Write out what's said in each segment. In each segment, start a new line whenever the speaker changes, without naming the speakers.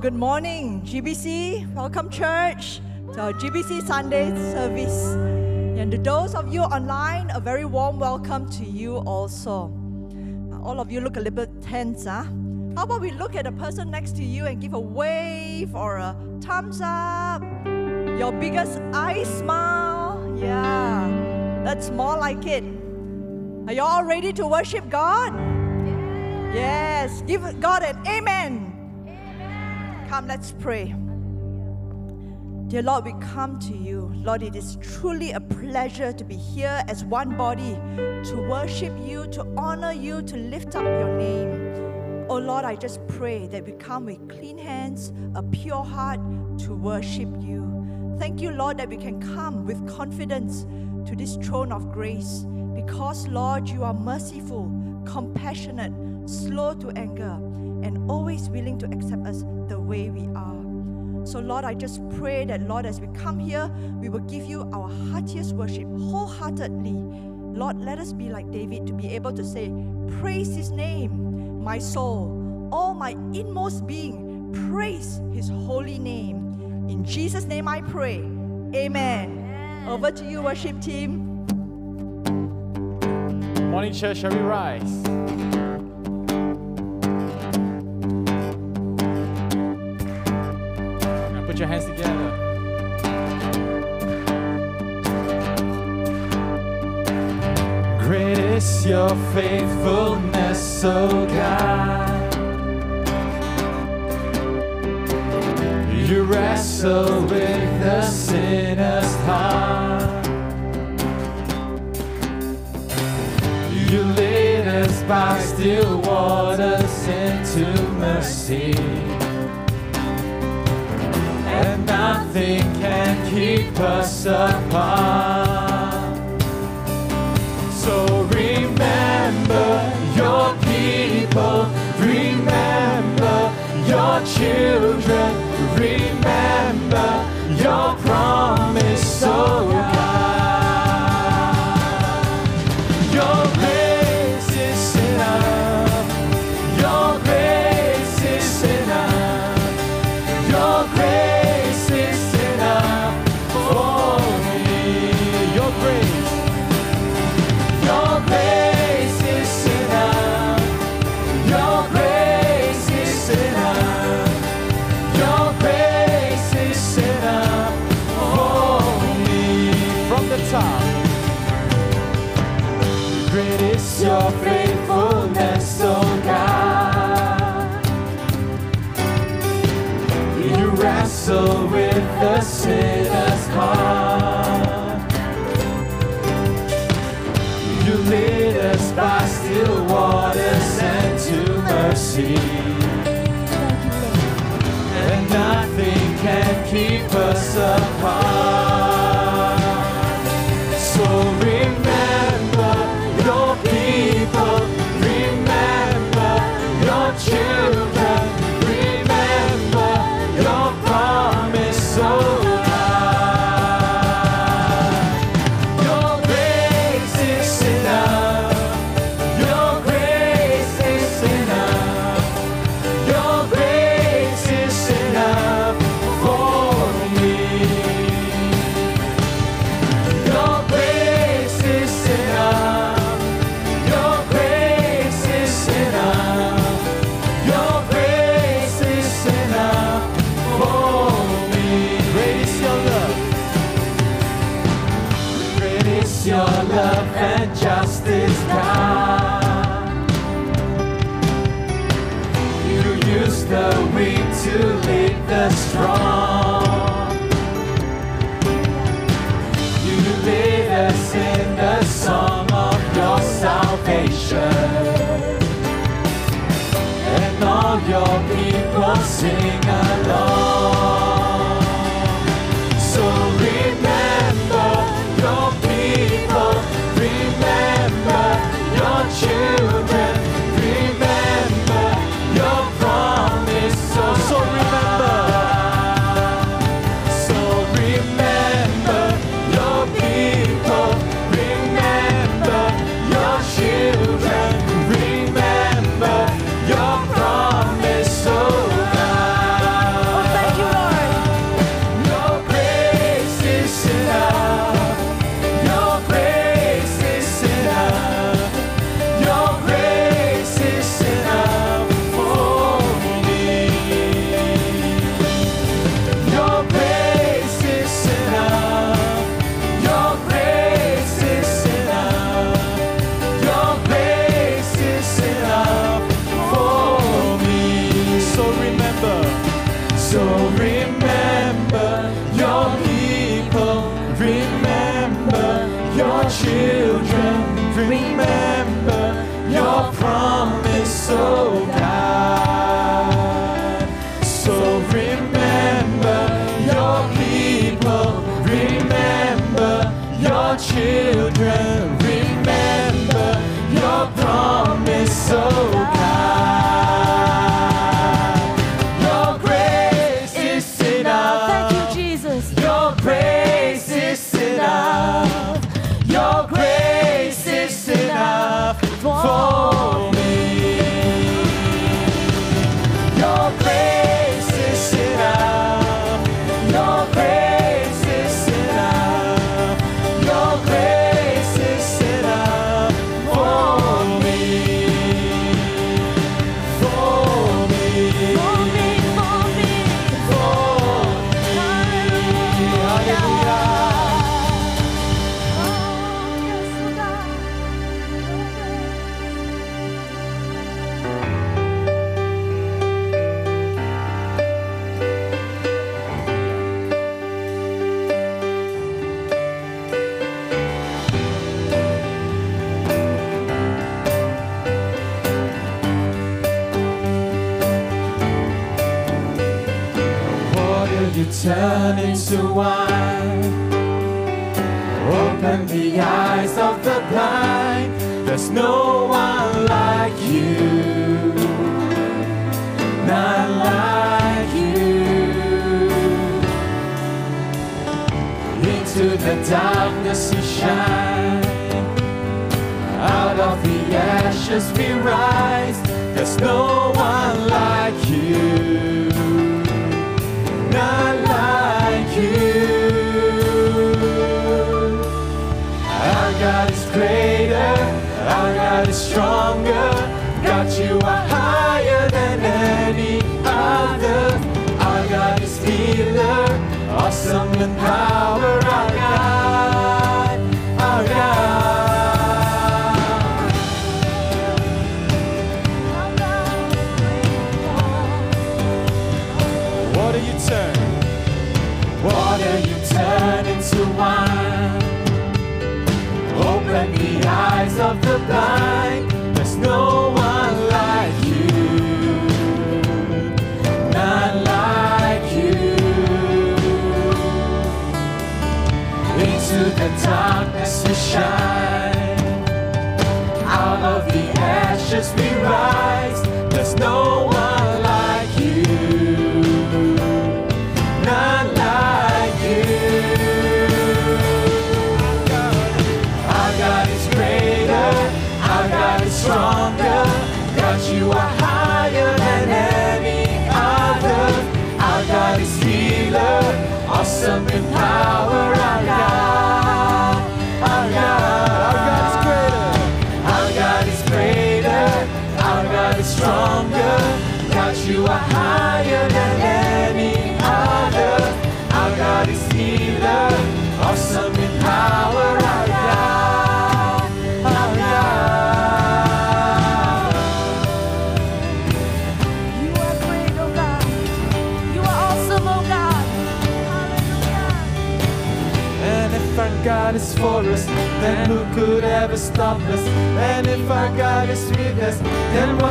Good morning, GBC. Welcome, church, to our GBC Sunday service. And to those of you online, a very warm welcome to you also. Uh, All of you look a little bit tense, huh? How about we look at the person next to you and give a wave or a thumbs up? Your biggest eye smile? Yeah, that's more like it. Are you all ready to worship God? Yes. Give God an amen. Come, let's pray. Dear Lord, we come to you. Lord, it is truly a pleasure to be here as one body, to worship you, to honor you, to lift up your name. Oh Lord, I just pray that we come with clean hands, a pure heart to worship you. Thank you, Lord, that we can come with confidence to this throne of grace because, Lord, you are merciful, compassionate, slow to anger, and always willing to accept us the way we are. So, Lord, I just pray that, Lord, as we come here, we will give you our heartiest worship wholeheartedly. Lord, let us be like David to be able to say, Praise his name, my soul, all my inmost being, praise his holy name. In Jesus' name I pray. Amen. Over to you, worship team.
Morning, church. Shall we rise? Put your hands together. Great is your faithfulness, O God. You wrestle with the sinner's heart. You lead us by still waters into mercy. Nothing can keep us apart. So remember your people, remember your children, remember your promise, oh God. Your faithfulness, oh God. You wrestle with the sinner's heart. You lead us by still waters and to mercy. And nothing can keep us apart.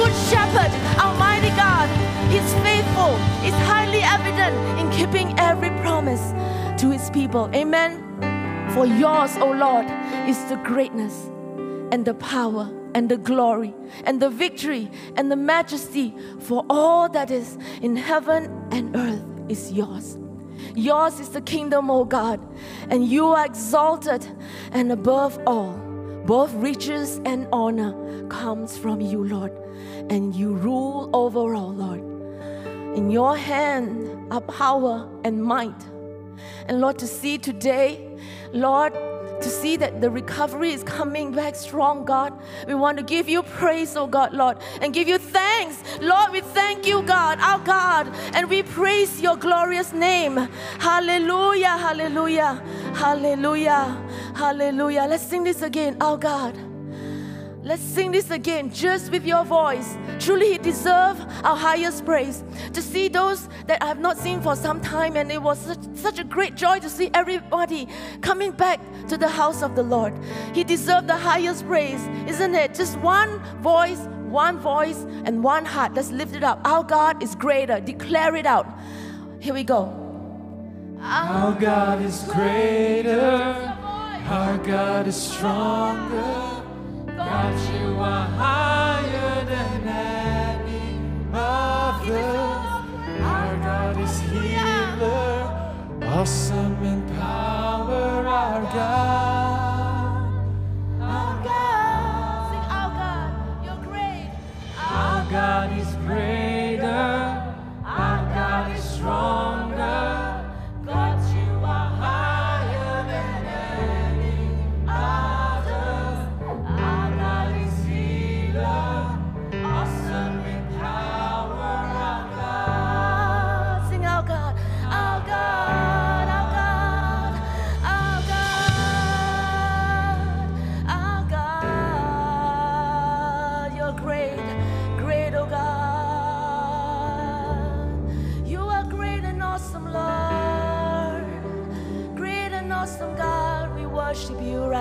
good shepherd, Almighty God. He's faithful. It's highly evident in keeping every promise to his people. Amen. For yours, O Lord, is the greatness and the power and the glory and the victory and the majesty for all that is in heaven and earth is yours. Yours is the kingdom, O God, and you are exalted, and above all, both riches and honor comes from you, Lord, and you rule over all, Lord. In your hand are power and might. And Lord, to see today, Lord, to see that the recovery is coming back strong, God. We want to give you praise, oh God, Lord, and give you thanks. Lord, we thank you, God, our God, and we praise your glorious name. Hallelujah, hallelujah, hallelujah, hallelujah. Let's sing this again, our God. Let's sing this again, just with your voice. Truly, He deserves our highest praise. To see those that I have not seen for some time, and it was such, such a great joy to see everybody coming back to the house of the Lord. He deserves the highest praise, isn't it? Just one voice, one voice, and one heart. Let's lift it up. Our God is greater. Declare it out. Here we go.
Our God is greater. Our God is stronger. God, you are higher than any other. Our God is healer, awesome in power. Our God,
Our God, sing our God, you're great.
our God is greater. Our God is stronger.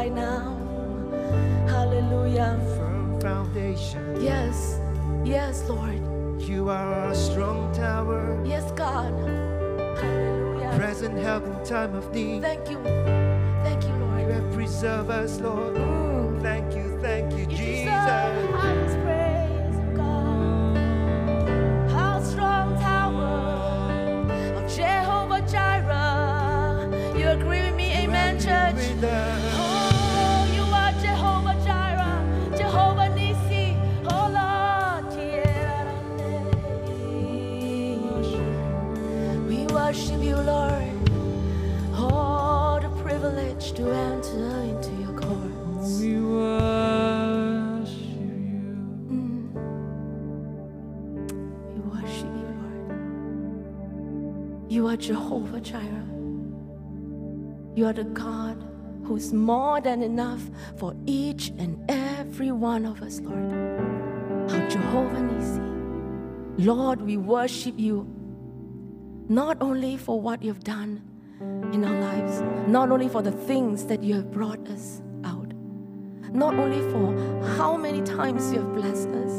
Right now. Hallelujah.
firm foundation.
Yes, yes, Lord.
You are a strong tower,
Yes, God. Hallelujah.
present help in time of need.
Thank you. Thank you,
You
Lord.
have preserved us, Lord.
Mm.
Thank you, thank you,
You
Jesus.
To enter into your courts.
We worship you.
Mm. We worship you, Lord. You are Jehovah Jireh. You are the God who's more than enough for each and every one of us, Lord. Our Jehovah Nisi. Lord, we worship you not only for what you've done in our lives, not only for the things that you have brought us out, not only for how many times you have blessed us,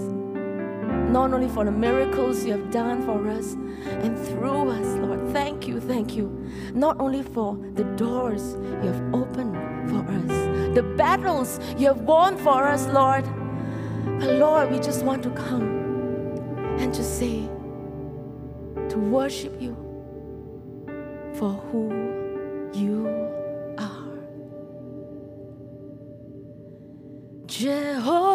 not only for the miracles you have done for us and through us, Lord. Thank you, thank you. Not only for the doors you have opened for us, the battles you have won for us, Lord. But Lord, we just want to come and to say, to worship you for who you are. Jehovah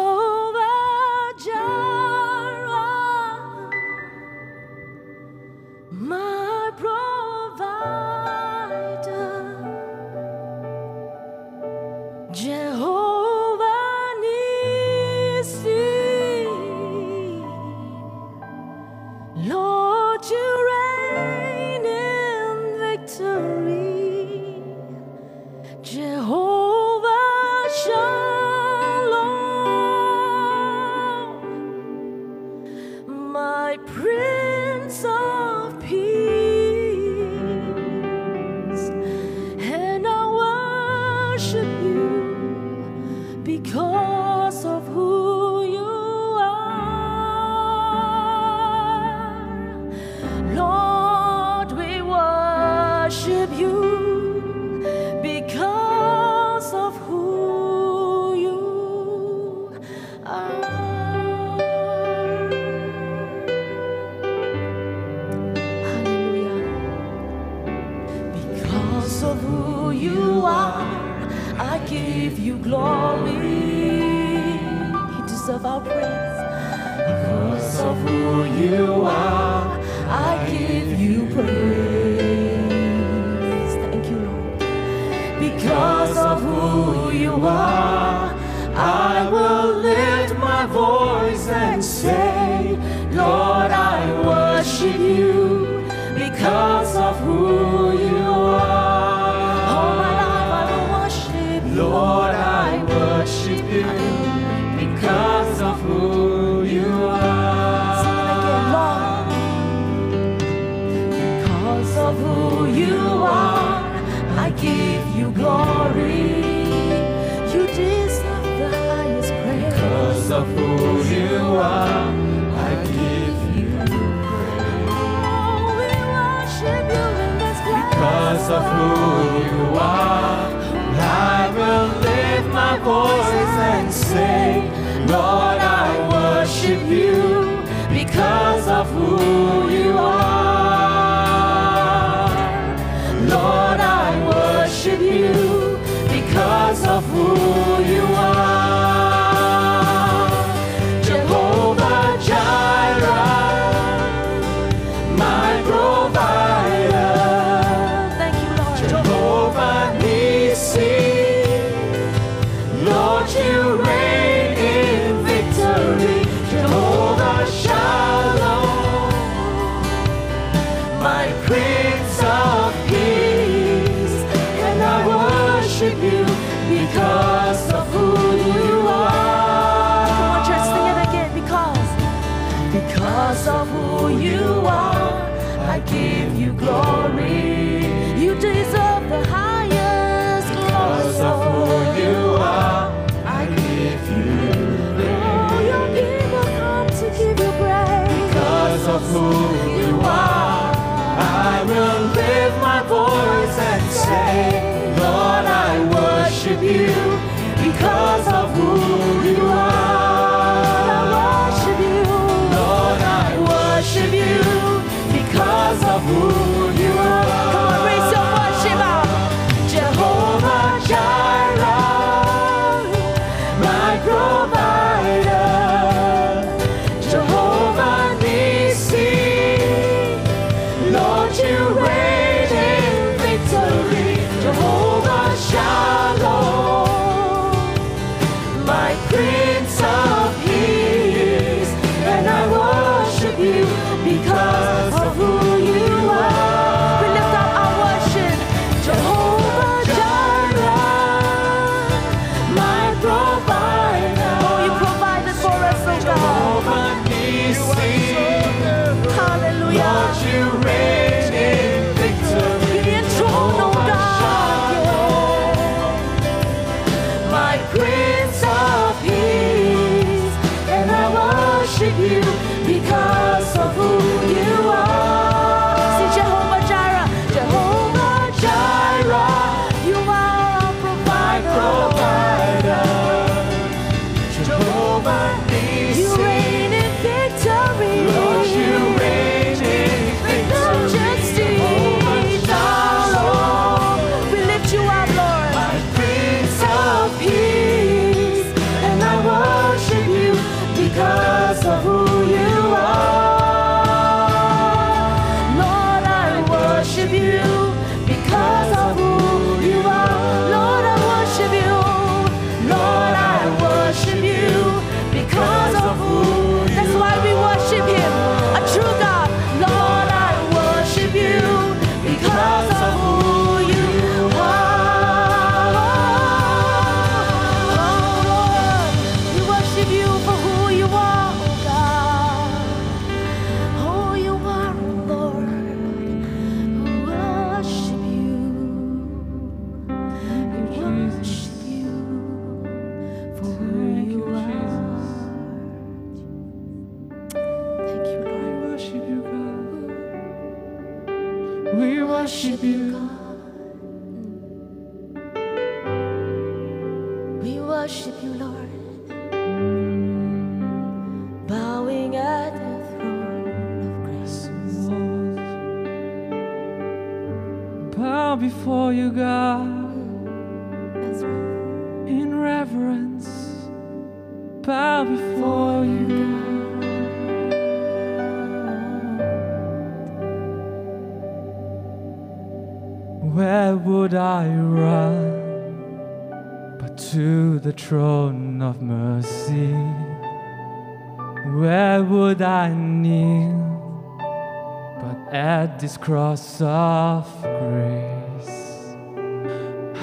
cross of grace.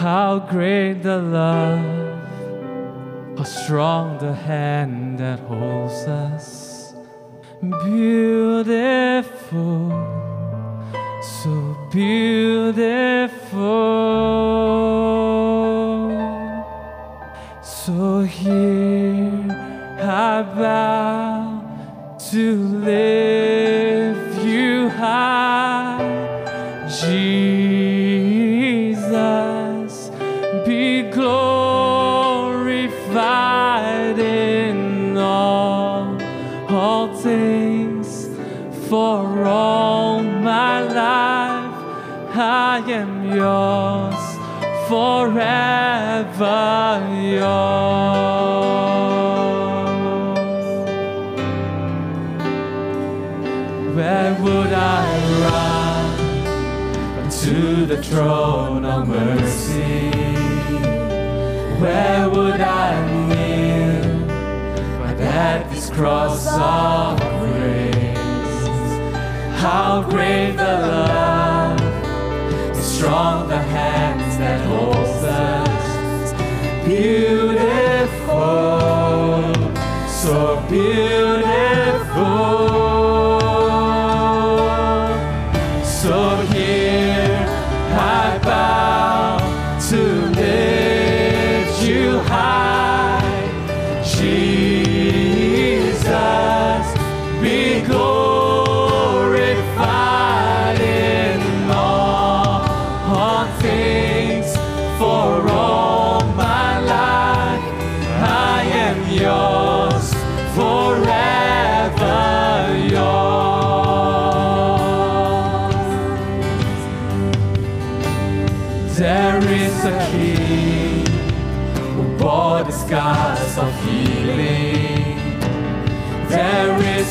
How great the love, how strong the hand that holds us. Beautiful.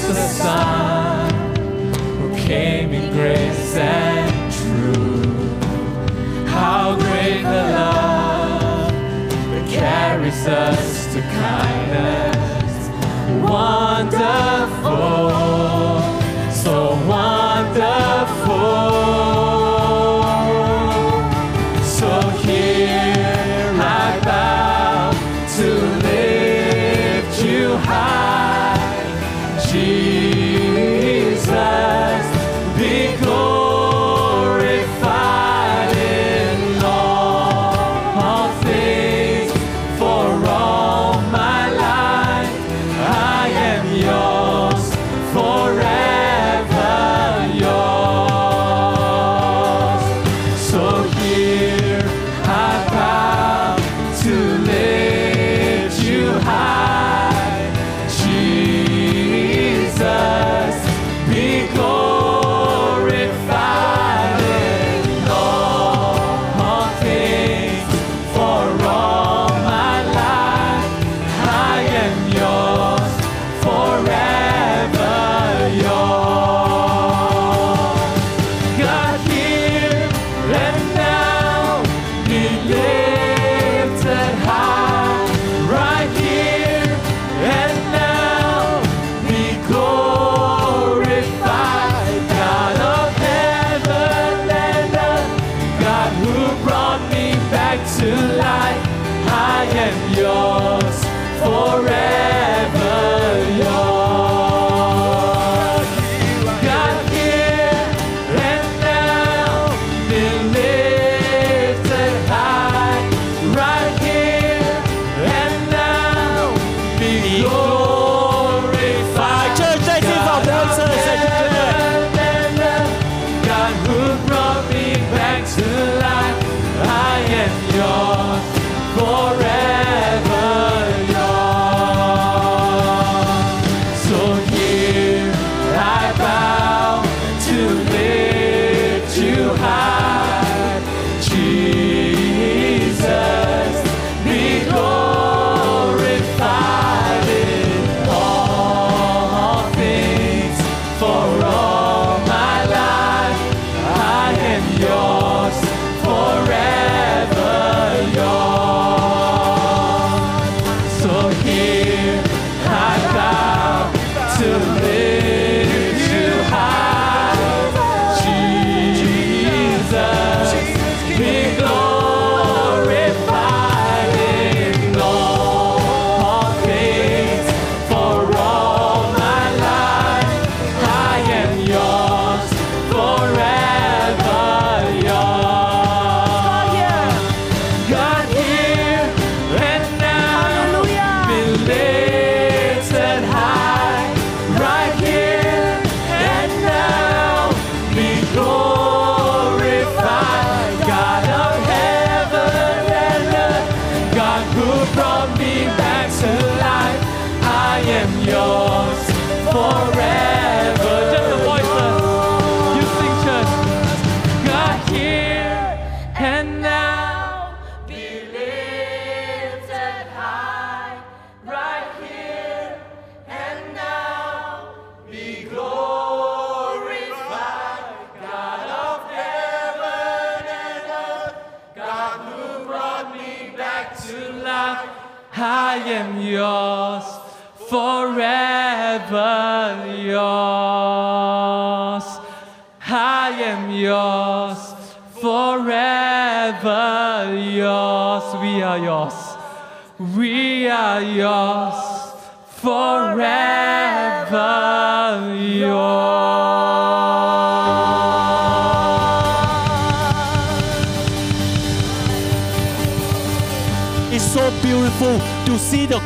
the Son who came in grace and truth. How great the love that carries us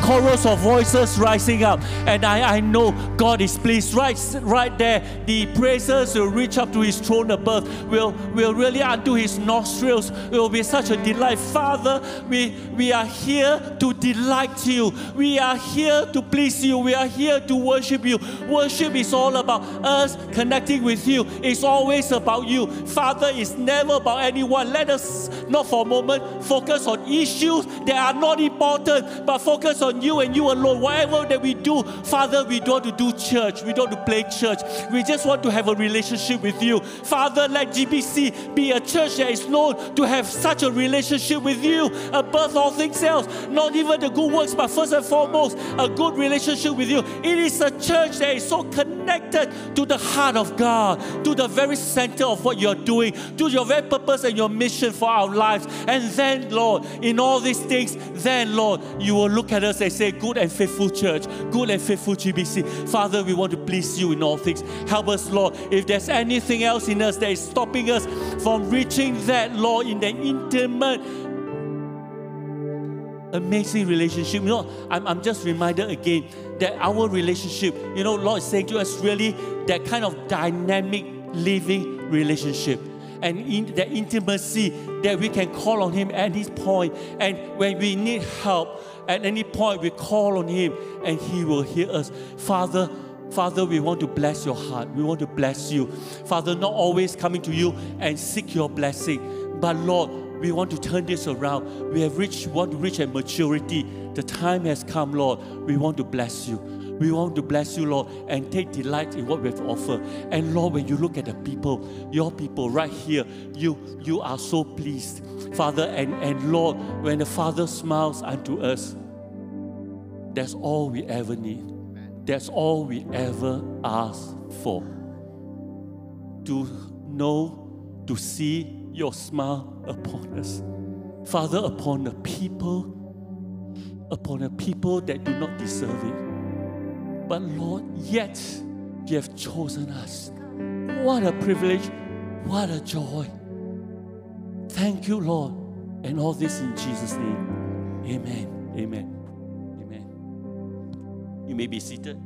chorus of voices rising up. And I, I know God is pleased. Right, right there, the praises will reach up to his throne above, will, will really unto his nostrils. It will be such a delight. Father, we, we are here to delight you. We are here to please you. We are here to worship you. Worship is all about us connecting with you. It's always about you. Father, it's never about anyone. Let us not for a moment focus on issues that are not important, but focus on you and you alone. Whatever that we do, Father, we don't want to do church. We don't want to play church. We just want to have a relationship with you. Father, let GBC be a church that is known to have such a relationship with you above all things else. Not even the good works, but first and foremost, a good relationship with you. It is a church that is so connected to the heart of God, to the very center of what you're doing, to your very purpose and your mission for our lives. And then, Lord, in all these things, then, Lord, you will look at us and say, Good and faithful church, good and faithful GBC. Father, we want to please you in all things. Help us, Lord. If there's anything else in us that is stopping us from reaching that, Lord, in the intimate, amazing relationship. You know, I'm, I'm just reminded again that our relationship, you know, Lord is saying to us really that kind of dynamic living relationship. And in that intimacy that we can call on Him at any point. And when we need help, at any point we call on Him and He will hear us. Father, Father, we want to bless your heart. We want to bless you. Father, not always coming to you and seek your blessing, but Lord, we want to turn this around. We have reached, want to reach a maturity. The time has come, Lord. We want to bless you. We want to bless you, Lord, and take delight in what we have offered. And Lord, when you look at the people, your people right here, you you are so pleased, Father. And, and Lord, when the Father smiles unto us, that's all we ever need. That's all we ever ask for. To know, to see your smile upon us. Father, upon the people, upon the people that do not deserve it. But Lord, yet you have chosen us. What a privilege, what a joy. Thank you, Lord. And all this in Jesus' name. Amen. Amen. Amen. You may be seated.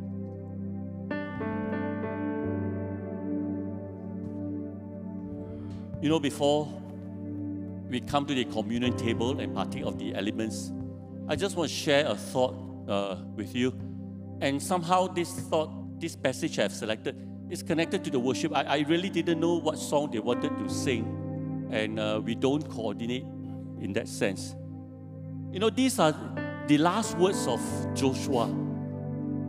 You know, before we come to the communion table and partake of the elements, I just want to share a thought uh, with you. And somehow, this thought, this passage I've selected, is connected to the worship. I, I really didn't know what song they wanted to sing, and uh, we don't coordinate in that sense. You know, these are the last words of Joshua.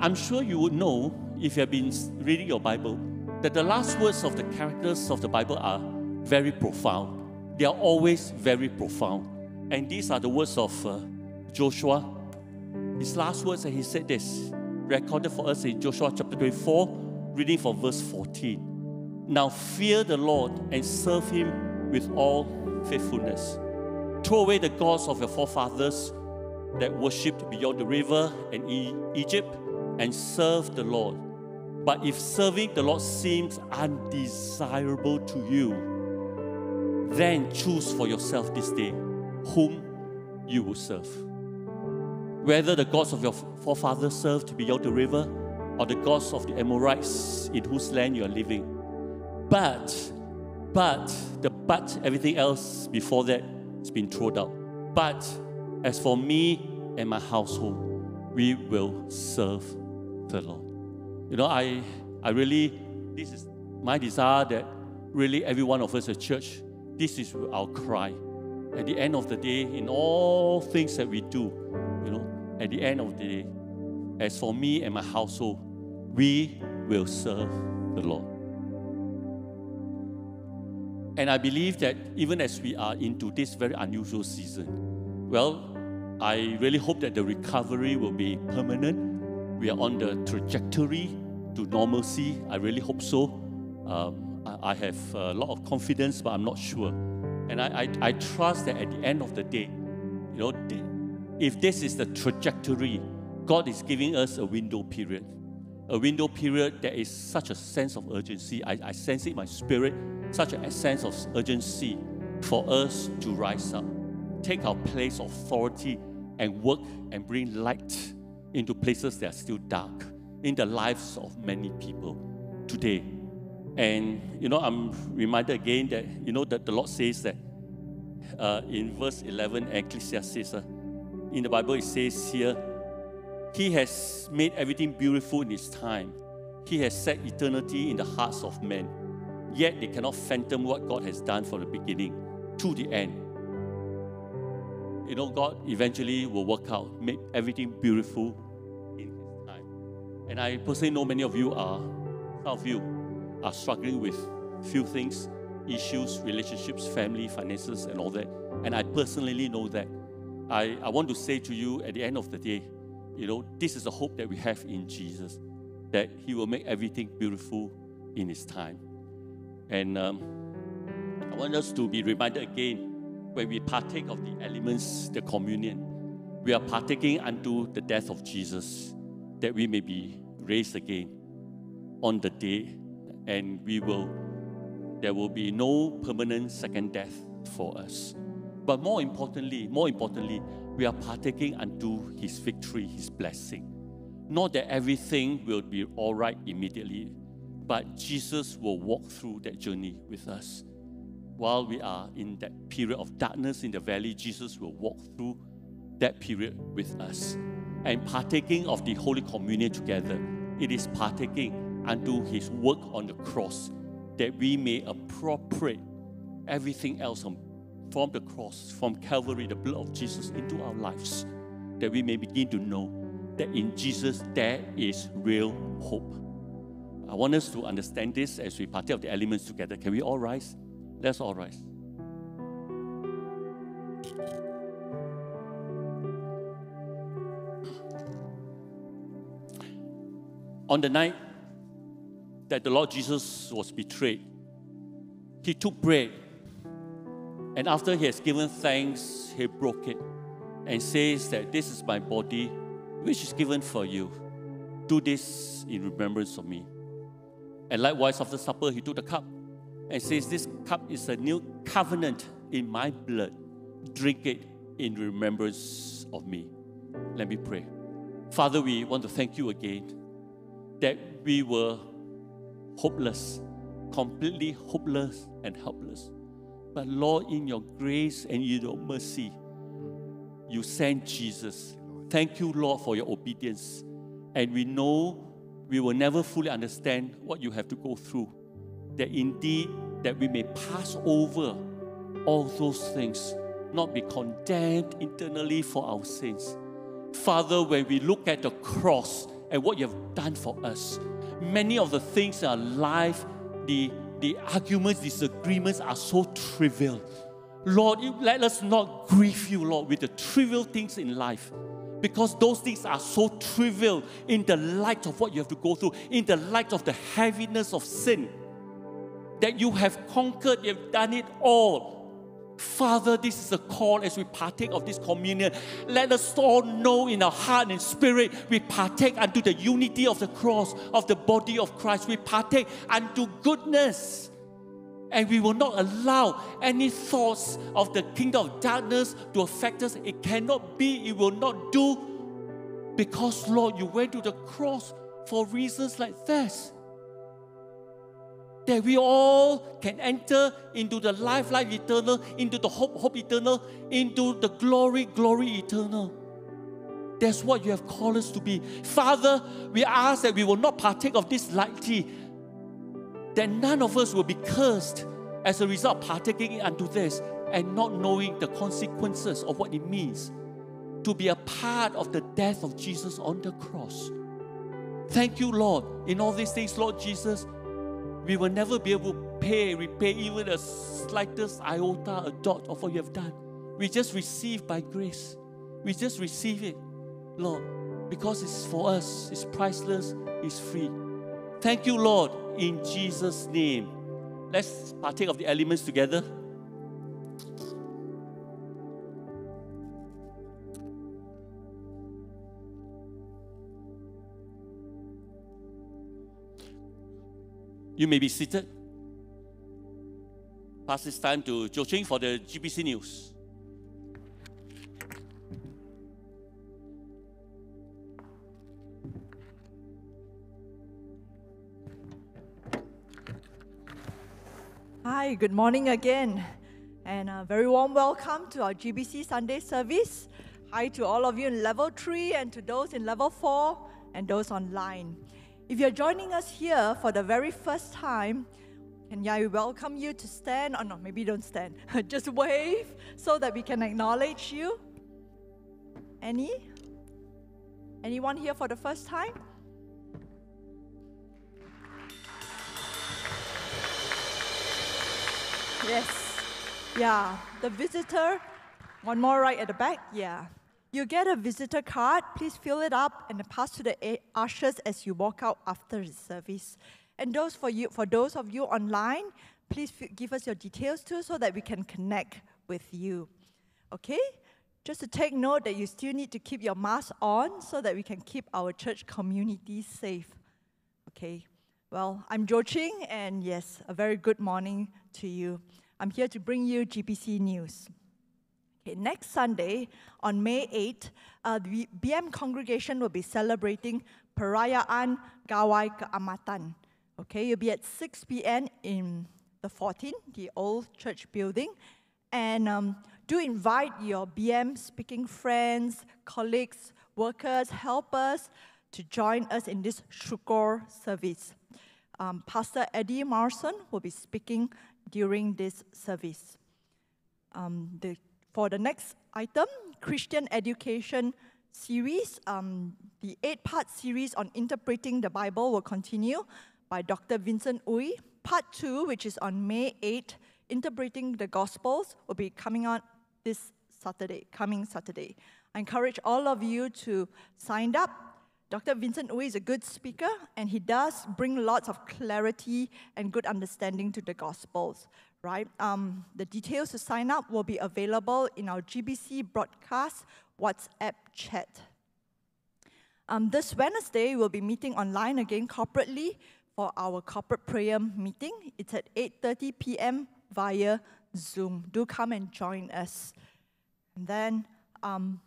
I'm sure you would know, if you have been reading your Bible, that the last words of the characters of the Bible are very profound. They are always very profound. And these are the words of uh, Joshua his last words, and he said this, recorded for us in Joshua chapter 24, reading from verse 14. Now fear the Lord and serve him with all faithfulness. Throw away the gods of your forefathers that worshipped beyond the river and Egypt and serve the Lord. But if serving the Lord seems undesirable to you, then choose for yourself this day whom you will serve. Whether the gods of your forefathers served beyond the river or the gods of the Amorites in whose land you are living. But, but, the but, everything else before that has been thrown out. But as for me and my household, we will serve the Lord. You know, I, I really, this is my desire that really every one of us at church, this is our cry. At the end of the day, in all things that we do, you know, at the end of the day, as for me and my household, we will serve the Lord. And I believe that even as we are into this very unusual season, well, I really hope that the recovery will be permanent. We are on the trajectory to normalcy. I really hope so. Um, I, have a lot of confidence, but I'm not sure. And I, I, I trust that at the end of the day, you know, if this is the trajectory, God is giving us a window period. A window period that is such a sense of urgency. I, I sense it in my spirit, such a sense of urgency for us to rise up, take our place of authority, and work and bring light into places that are still dark in the lives of many people today. And you know, I'm reminded again that you know that the Lord says that uh, in verse 11, Ecclesiastes, uh, in the Bible, it says here, He has made everything beautiful in His time. He has set eternity in the hearts of men. Yet they cannot fathom what God has done from the beginning to the end. You know, God eventually will work out, make everything beautiful in His time. And I personally know many of you are, some of you are struggling with few things, issues, relationships, family, finances, and all that. And I personally know that. I, I want to say to you at the end of the day, you know, this is the hope that we have in Jesus, that He will make everything beautiful in His time. And um, I want us to be reminded again when we partake of the elements, the communion, we are partaking unto the death of Jesus, that we may be raised again on the day, and we will there will be no permanent second death for us. But more importantly, more importantly, we are partaking unto his victory, his blessing. Not that everything will be all right immediately, but Jesus will walk through that journey with us. While we are in that period of darkness in the valley, Jesus will walk through that period with us. And partaking of the Holy Communion together, it is partaking unto his work on the cross that we may appropriate everything else from, from the cross, from Calvary, the blood of Jesus, into our lives, that we may begin to know that in Jesus there is real hope. I want us to understand this as we partake of the elements together. Can we all rise? Let's all rise. On the night that the Lord Jesus was betrayed, he took bread and after he has given thanks, he broke it and says that this is my body which is given for you. Do this in remembrance of me. And likewise, after supper, he took the cup and says, This cup is a new covenant in my blood. Drink it in remembrance of me. Let me pray. Father, we want to thank you again that we were hopeless, completely hopeless and helpless. But Lord, in your grace and in your mercy, you sent Jesus. Thank you, Lord, for your obedience. And we know we will never fully understand what you have to go through. That indeed, that we may pass over all those things, not be condemned internally for our sins. Father, when we look at the cross and what you have done for us, many of the things in our life, the, the arguments, disagreements are so trivial. Lord, let us not grieve you, Lord, with the trivial things in life, Because those things are so trivial in the light of what you have to go through, in the light of the heaviness of sin. That you have conquered, you have done it all. Father, this is a call as we partake of this communion. Let us all know in our heart and spirit, we partake unto the unity of the cross, of the body of Christ. We partake unto goodness. And we will not allow any thoughts of the kingdom of darkness to affect us. It cannot be, it will not do. Because, Lord, you went to the cross for reasons like this that we all can enter into the life, life eternal, into the hope, hope eternal, into the glory, glory eternal. That's what you have called us to be. Father, we ask that we will not partake of this lightly, that none of us will be cursed as a result of partaking unto this and not knowing the consequences of what it means to be a part of the death of Jesus on the cross. Thank you, Lord. In all these things, Lord Jesus, we will never be able to pay, repay even the slightest iota, a dot of what you have done. We just receive by grace. We just receive it, Lord, because it's for us, it's priceless, it's free. Thank you, Lord, in Jesus' name. Let's partake of the elements together. You may be seated. Pass this time to Joe Ching for the GBC News.
Hi, good morning again, and a very warm welcome to our GBC Sunday service. Hi to all of you in level 3 and to those in level 4 and those online. If you're joining us here for the very first time, can I welcome you to stand? Or no, maybe don't stand. Just wave so that we can acknowledge you. Any? Anyone here for the first time? Yes. Yeah. The visitor. One more right at the back. Yeah. You get a visitor card. Please fill it up and pass to the ushers as you walk out after the service. And those for you, for those of you online, please give us your details too, so that we can connect with you. Okay. Just to take note that you still need to keep your mask on, so that we can keep our church community safe. Okay. Well, I'm Jo Ching, and yes, a very good morning to you. I'm here to bring you GBC news. Okay, next Sunday, on May 8th, uh, the BM congregation will be celebrating Perayaan Gawai Kaamatan. Okay, you'll be at 6 p.m. in the 14, the old church building. And um, do invite your BM speaking friends, colleagues, workers, helpers to join us in this Syukur service. Um, Pastor Eddie Marson will be speaking during this service. Um, the, for the next item, Christian Education series, um, the eight part series on interpreting the Bible will continue by Dr. Vincent Uy. Part two, which is on May 8, interpreting the Gospels, will be coming on this Saturday, coming Saturday. I encourage all of you to sign up. Dr. Vincent Uy is a good speaker, and he does bring lots of clarity and good understanding to the Gospels, right? Um, the details to sign up will be available in our GBC broadcast WhatsApp chat. Um, this Wednesday, we'll be meeting online again corporately for our corporate prayer meeting. It's at 8.30 p.m. via Zoom. Do come and join us. And then um,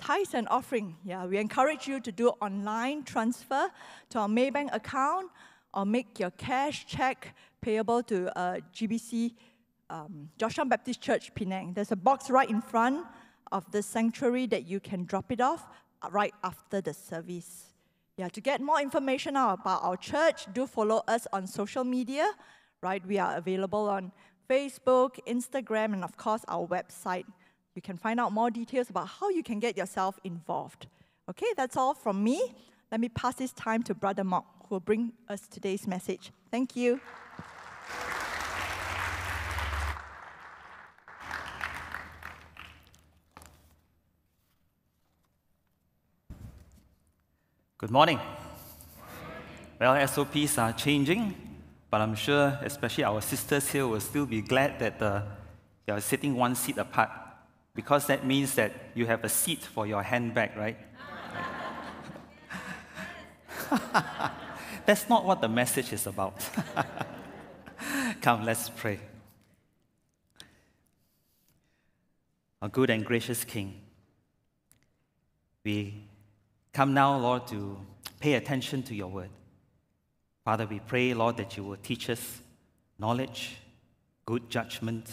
tithes and offering. Yeah, we encourage you to do online transfer to our Maybank account or make your cash check payable to uh, GBC um, Georgetown Baptist Church Penang. There's a box right in front of the sanctuary that you can drop it off uh, right after the service. Yeah, to get more information out about our church, do follow us on social media. Right, we are available on Facebook, Instagram, and of course our website. You can find out more details about how you can get yourself involved. Okay, that's all from me. Let me pass this time to Brother Mark, who will bring us today's message. Thank you.
Good morning. Well, SOPs are changing, but I'm sure, especially our sisters here, will still be glad that uh, you are sitting one seat apart because that means that you have a seat for your handbag, right? That's not what the message is about. Come, let's pray. Our good and gracious King, we come now, Lord, to pay attention to your word. Father, we pray, Lord, that you will teach us knowledge, good judgment,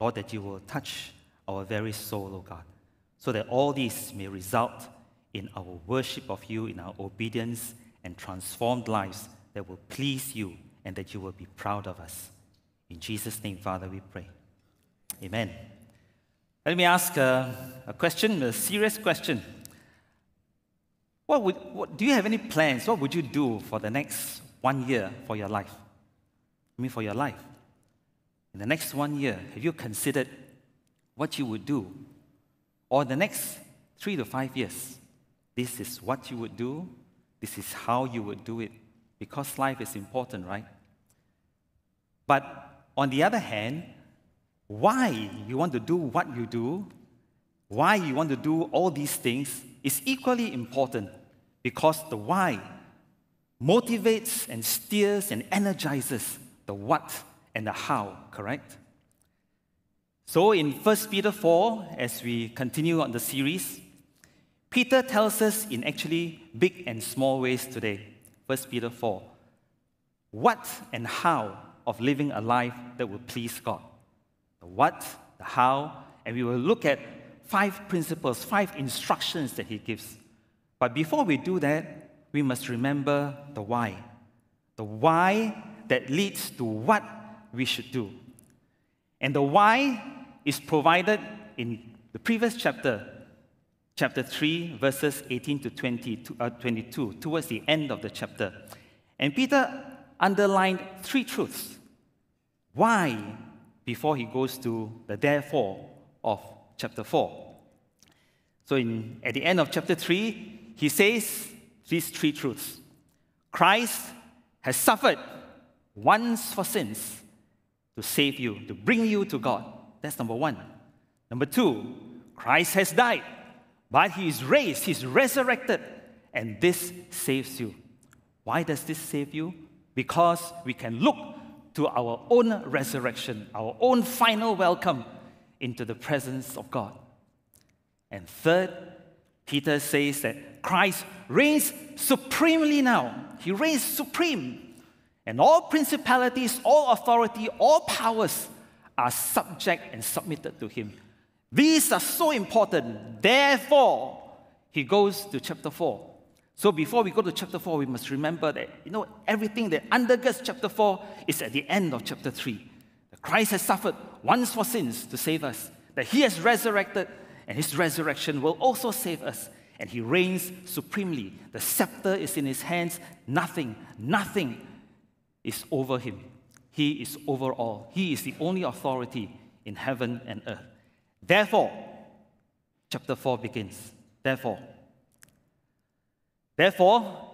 Lord, that you will touch our very soul, O God, so that all these may result in our worship of you, in our obedience and transformed lives that will please you and that you will be proud of us. In Jesus' name, Father, we pray. Amen. Let me ask a, a question, a serious question. What would, what, do you have any plans? What would you do for the next one year for your life? I mean, for your life. In the next one year, have you considered what you would do? Or the next three to five years, this is what you would do, this is how you would do it, because life is important, right? But on the other hand, why you want to do what you do, why you want to do all these things is equally important because the why motivates and steers and energizes the what and the how, correct? So in 1 Peter 4, as we continue on the series, Peter tells us in actually big and small ways today, 1 Peter 4, what and how of living a life that will please God. The what, the how, and we will look at five principles, five instructions that he gives. But before we do that, we must remember the why. The why that leads to what we should do. And the why is provided in the previous chapter, chapter 3, verses 18 to 20, uh, 22, towards the end of the chapter. And Peter underlined three truths. Why before he goes to the therefore of chapter 4. So, in, at the end of chapter 3, he says these three truths Christ has suffered once for sins to save you, to bring you to God. That's number one. Number two, Christ has died, but he is raised, he's resurrected, and this saves you. Why does this save you? Because we can look to our own resurrection, our own final welcome into the presence of God. And third, Peter says that Christ reigns supremely now. He reigns supreme. And all principalities, all authority, all powers are subject and submitted to him. These are so important. Therefore, he goes to chapter 4 so before we go to chapter 4, we must remember that, you know, everything that undergirds chapter 4 is at the end of chapter 3. That Christ has suffered once for sins to save us, that he has resurrected, and his resurrection will also save us. And he reigns supremely. The scepter is in his hands. Nothing, nothing is over him. He is over all. He is the only authority in heaven and earth. Therefore, chapter 4 begins. Therefore, Therefore,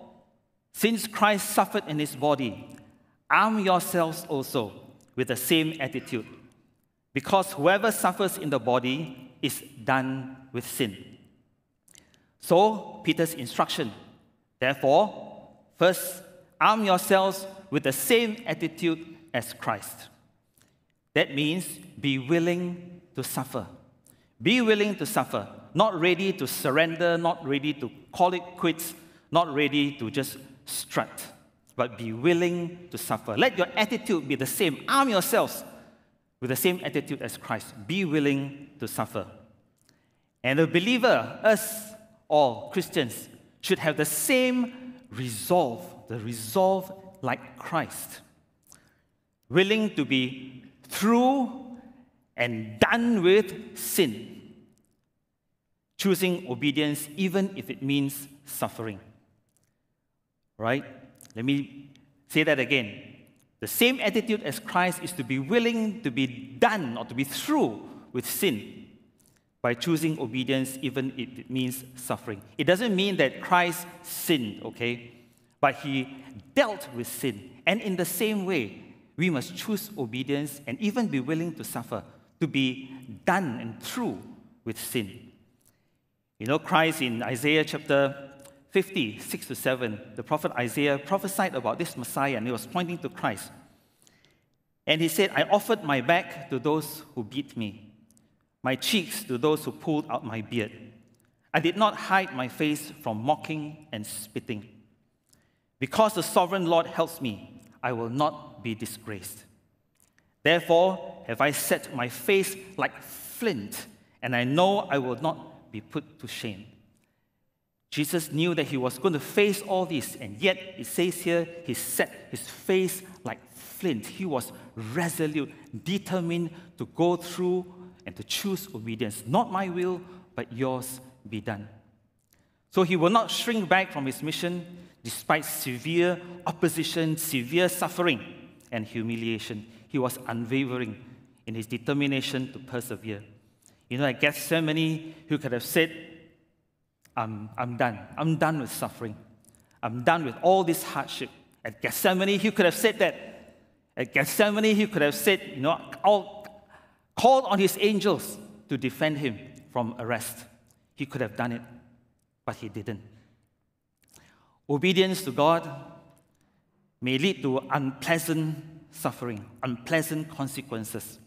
since Christ suffered in his body, arm yourselves also with the same attitude, because whoever suffers in the body is done with sin. So, Peter's instruction, therefore, first, arm yourselves with the same attitude as Christ. That means be willing to suffer. Be willing to suffer, not ready to surrender, not ready to call it quits, not ready to just strut, but be willing to suffer. Let your attitude be the same. Arm yourselves with the same attitude as Christ. Be willing to suffer. And a believer, us all Christians, should have the same resolve, the resolve like Christ. Willing to be through and done with sin. Choosing obedience even if it means suffering right? Let me say that again. The same attitude as Christ is to be willing to be done or to be through with sin. by choosing obedience, even if it means suffering. It doesn't mean that Christ sinned, okay? But he dealt with sin. And in the same way, we must choose obedience and even be willing to suffer, to be done and through with sin. You know, Christ in Isaiah chapter 50, 6 to 7, the prophet Isaiah prophesied about this Messiah and he was pointing to Christ. And he said, I offered my back to those who beat me, my cheeks to those who pulled out my beard. I did not hide my face from mocking and spitting. Because the sovereign Lord helps me, I will not be disgraced. Therefore, have I set my face like flint, and I know I will not be put to shame. Jesus knew that he was going to face all this, and yet it says here he set his face like flint. He was resolute, determined to go through and to choose obedience. Not my will, but yours be done. So he will not shrink back from his mission despite severe opposition, severe suffering, and humiliation. He was unwavering in his determination to persevere. You know, at Gethsemane, he could have said, I'm, I'm done. I'm done with suffering. I'm done with all this hardship. At Gethsemane, he could have said that. At Gethsemane, he could have said, you know, all, called on his angels to defend him from arrest. He could have done it, but he didn't. Obedience to God may lead to unpleasant suffering, unpleasant consequences.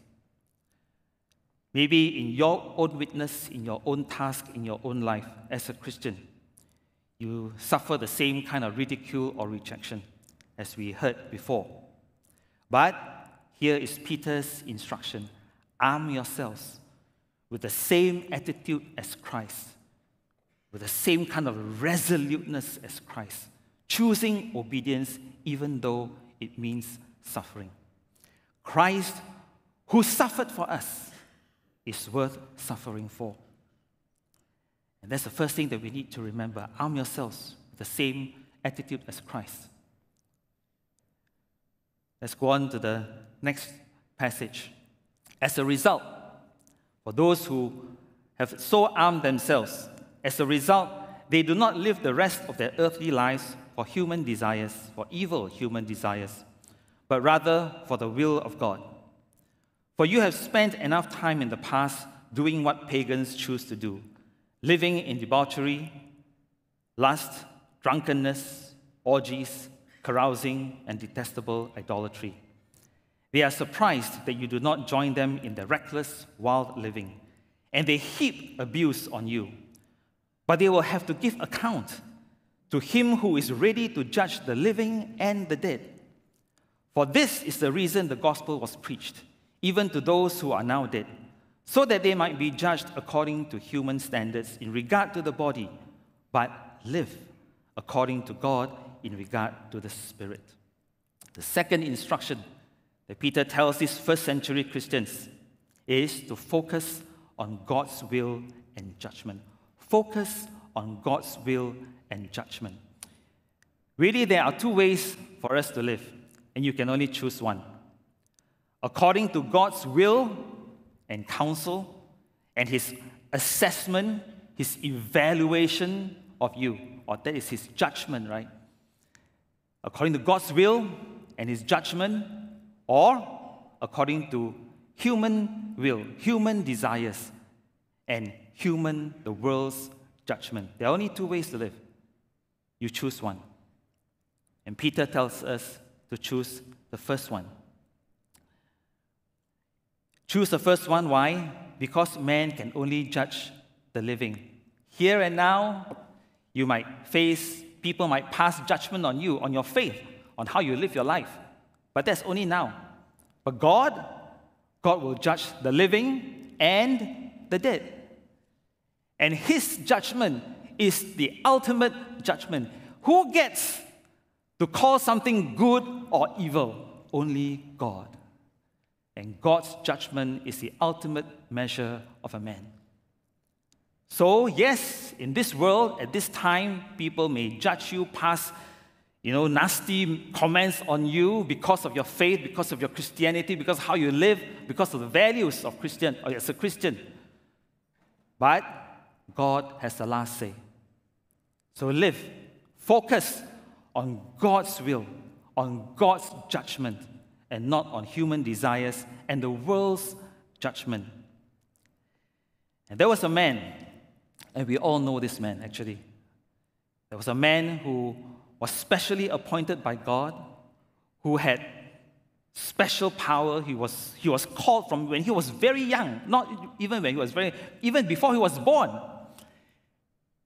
Maybe in your own witness, in your own task, in your own life as a Christian, you suffer the same kind of ridicule or rejection as we heard before. But here is Peter's instruction arm yourselves with the same attitude as Christ, with the same kind of resoluteness as Christ, choosing obedience even though it means suffering. Christ, who suffered for us, is worth suffering for. And that's the first thing that we need to remember. Arm yourselves with the same attitude as Christ. Let's go on to the next passage. As a result, for those who have so armed themselves, as a result, they do not live the rest of their earthly lives for human desires, for evil human desires, but rather for the will of God. For you have spent enough time in the past doing what pagans choose to do, living in debauchery, lust, drunkenness, orgies, carousing, and detestable idolatry. They are surprised that you do not join them in their reckless, wild living, and they heap abuse on you. But they will have to give account to him who is ready to judge the living and the dead. For this is the reason the gospel was preached even to those who are now dead, so that they might be judged according to human standards in regard to the body, but live according to God in regard to the Spirit. The second instruction that Peter tells these first century Christians is to focus on God's will and judgment. Focus on God's will and judgment. Really, there are two ways for us to live, and you can only choose one according to God's will and counsel and his assessment, his evaluation of you, or that is his judgment, right? According to God's will and his judgment, or according to human will, human desires, and human, the world's judgment. There are only two ways to live. You choose one. And Peter tells us to choose the first one. Choose the first one. Why? Because man can only judge the living. Here and now, you might face, people might pass judgment on you, on your faith, on how you live your life. But that's only now. But God, God will judge the living and the dead. And His judgment is the ultimate judgment. Who gets to call something good or evil? Only God and God's judgment is the ultimate measure of a man. So, yes, in this world, at this time, people may judge you, pass you know, nasty comments on you because of your faith, because of your Christianity, because how you live, because of the values of Christian or as a Christian. But God has the last say. So live, focus on God's will, on God's judgment, and not on human desires and the world's judgment. And there was a man, and we all know this man actually. There was a man who was specially appointed by God, who had special power. He was, he was called from when he was very young, not even when he was very, even before he was born.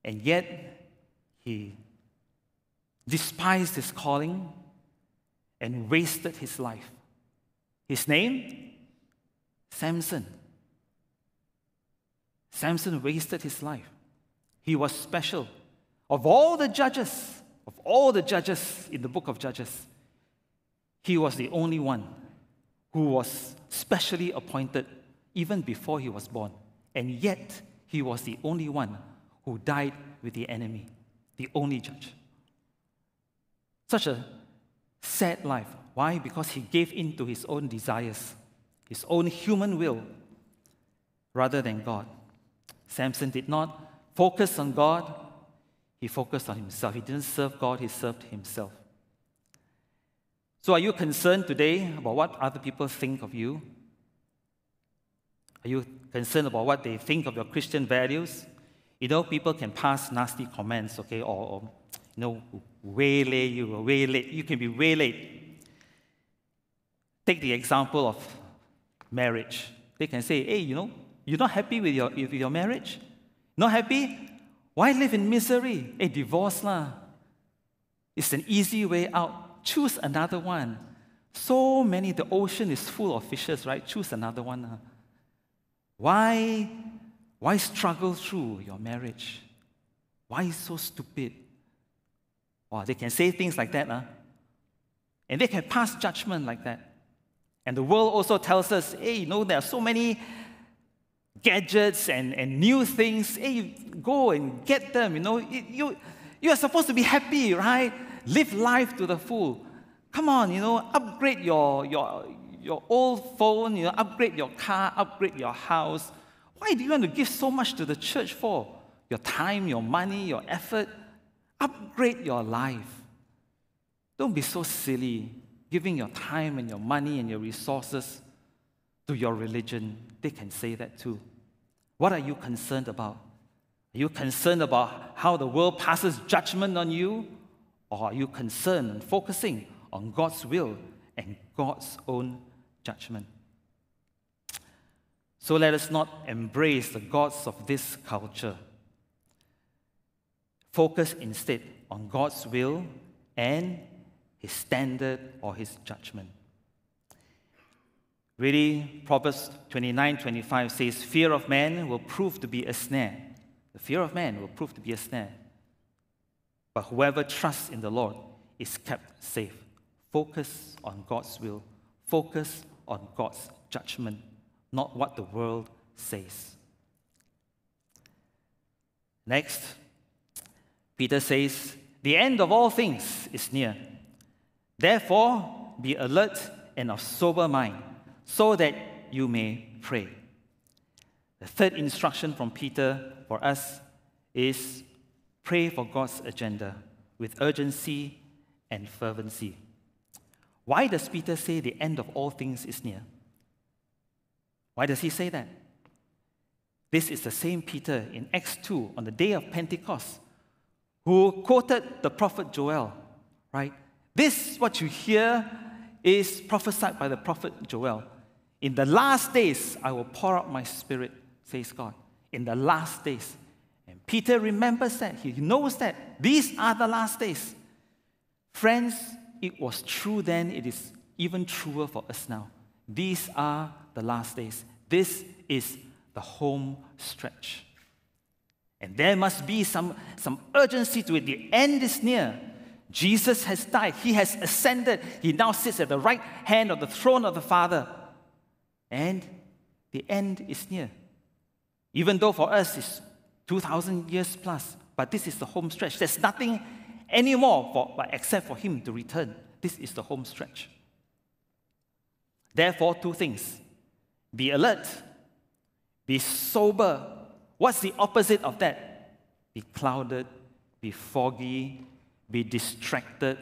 And yet, he despised his calling and wasted his life. His name? Samson. Samson wasted his life. He was special. Of all the judges, of all the judges in the book of Judges, he was the only one who was specially appointed even before he was born. And yet, he was the only one who died with the enemy, the only judge. Such a sad life. Why? Because he gave in to his own desires, his own human will, rather than God. Samson did not focus on God, he focused on himself. He didn't serve God, he served himself. So, are you concerned today about what other people think of you? Are you concerned about what they think of your Christian values? You know, people can pass nasty comments, okay, or, or you know, waylay you, or waylay. You can be waylaid. Take the example of marriage. They can say, hey, you know, you're not happy with your, with your marriage? Not happy? Why live in misery? Hey, divorce lah. It's an easy way out choose another one. So many, the ocean is full of fishes, right? Choose another one. Why, why struggle through your marriage? Why so stupid? Wow, they can say things like that, huh? and they can pass judgment like that. And the world also tells us, hey, you know, there are so many gadgets and, and new things. Hey, go and get them. You know, you, you are supposed to be happy, right? live life to the full. Come on, you know, upgrade your, your, your old phone, you know, upgrade your car, upgrade your house. Why do you want to give so much to the church for? Your time, your money, your effort. Upgrade your life. Don't be so silly giving your time and your money and your resources to your religion. They can say that too. What are you concerned about? Are you concerned about how the world passes judgment on you? Or are you concerned and focusing on God's will and God's own judgment? So let us not embrace the gods of this culture. Focus instead on God's will and His standard or His judgment. Really, Proverbs 29 25 says, Fear of man will prove to be a snare. The fear of man will prove to be a snare. But whoever trusts in the Lord is kept safe. Focus on God's will, focus on God's judgment, not what the world says. Next, Peter says, The end of all things is near. Therefore, be alert and of sober mind, so that you may pray. The third instruction from Peter for us is Pray for God's agenda with urgency and fervency. Why does Peter say the end of all things is near? Why does he say that? This is the same Peter in Acts 2 on the day of Pentecost who quoted the prophet Joel, right? This, what you hear, is prophesied by the prophet Joel. In the last days, I will pour out my spirit, says God. In the last days. And Peter remembers that. He knows that these are the last days. Friends, it was true then, it is even truer for us now. These are the last days. This is the home stretch. And there must be some, some urgency to it. The end is near. Jesus has died. He has ascended. He now sits at the right hand of the throne of the Father. And the end is near. Even though for us it's 2,000 years plus. But this is the home stretch. There's nothing anymore for, except for him to return. This is the home stretch. Therefore, two things be alert, be sober. What's the opposite of that? Be clouded, be foggy, be distracted,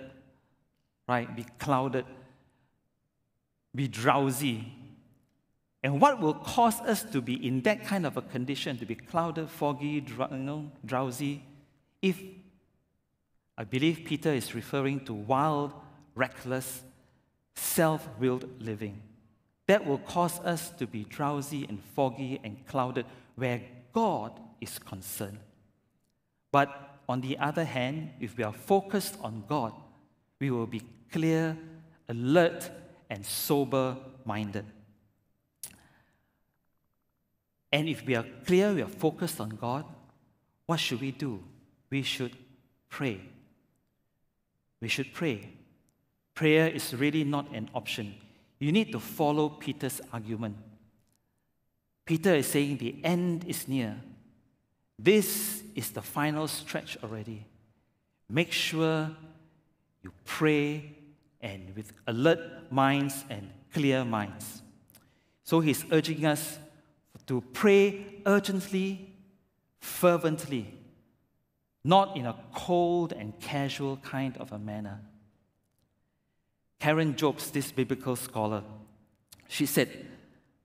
right? Be clouded, be drowsy. And what will cause us to be in that kind of a condition, to be clouded, foggy, dr- you know, drowsy? If I believe Peter is referring to wild, reckless, self willed living. That will cause us to be drowsy and foggy and clouded where God is concerned. But on the other hand, if we are focused on God, we will be clear, alert, and sober minded. And if we are clear, we are focused on God, what should we do? We should pray. We should pray. Prayer is really not an option. You need to follow Peter's argument. Peter is saying the end is near. This is the final stretch already. Make sure you pray and with alert minds and clear minds. So he's urging us to pray urgently, fervently, not in a cold and casual kind of a manner. Karen Jobes, this biblical scholar, she said,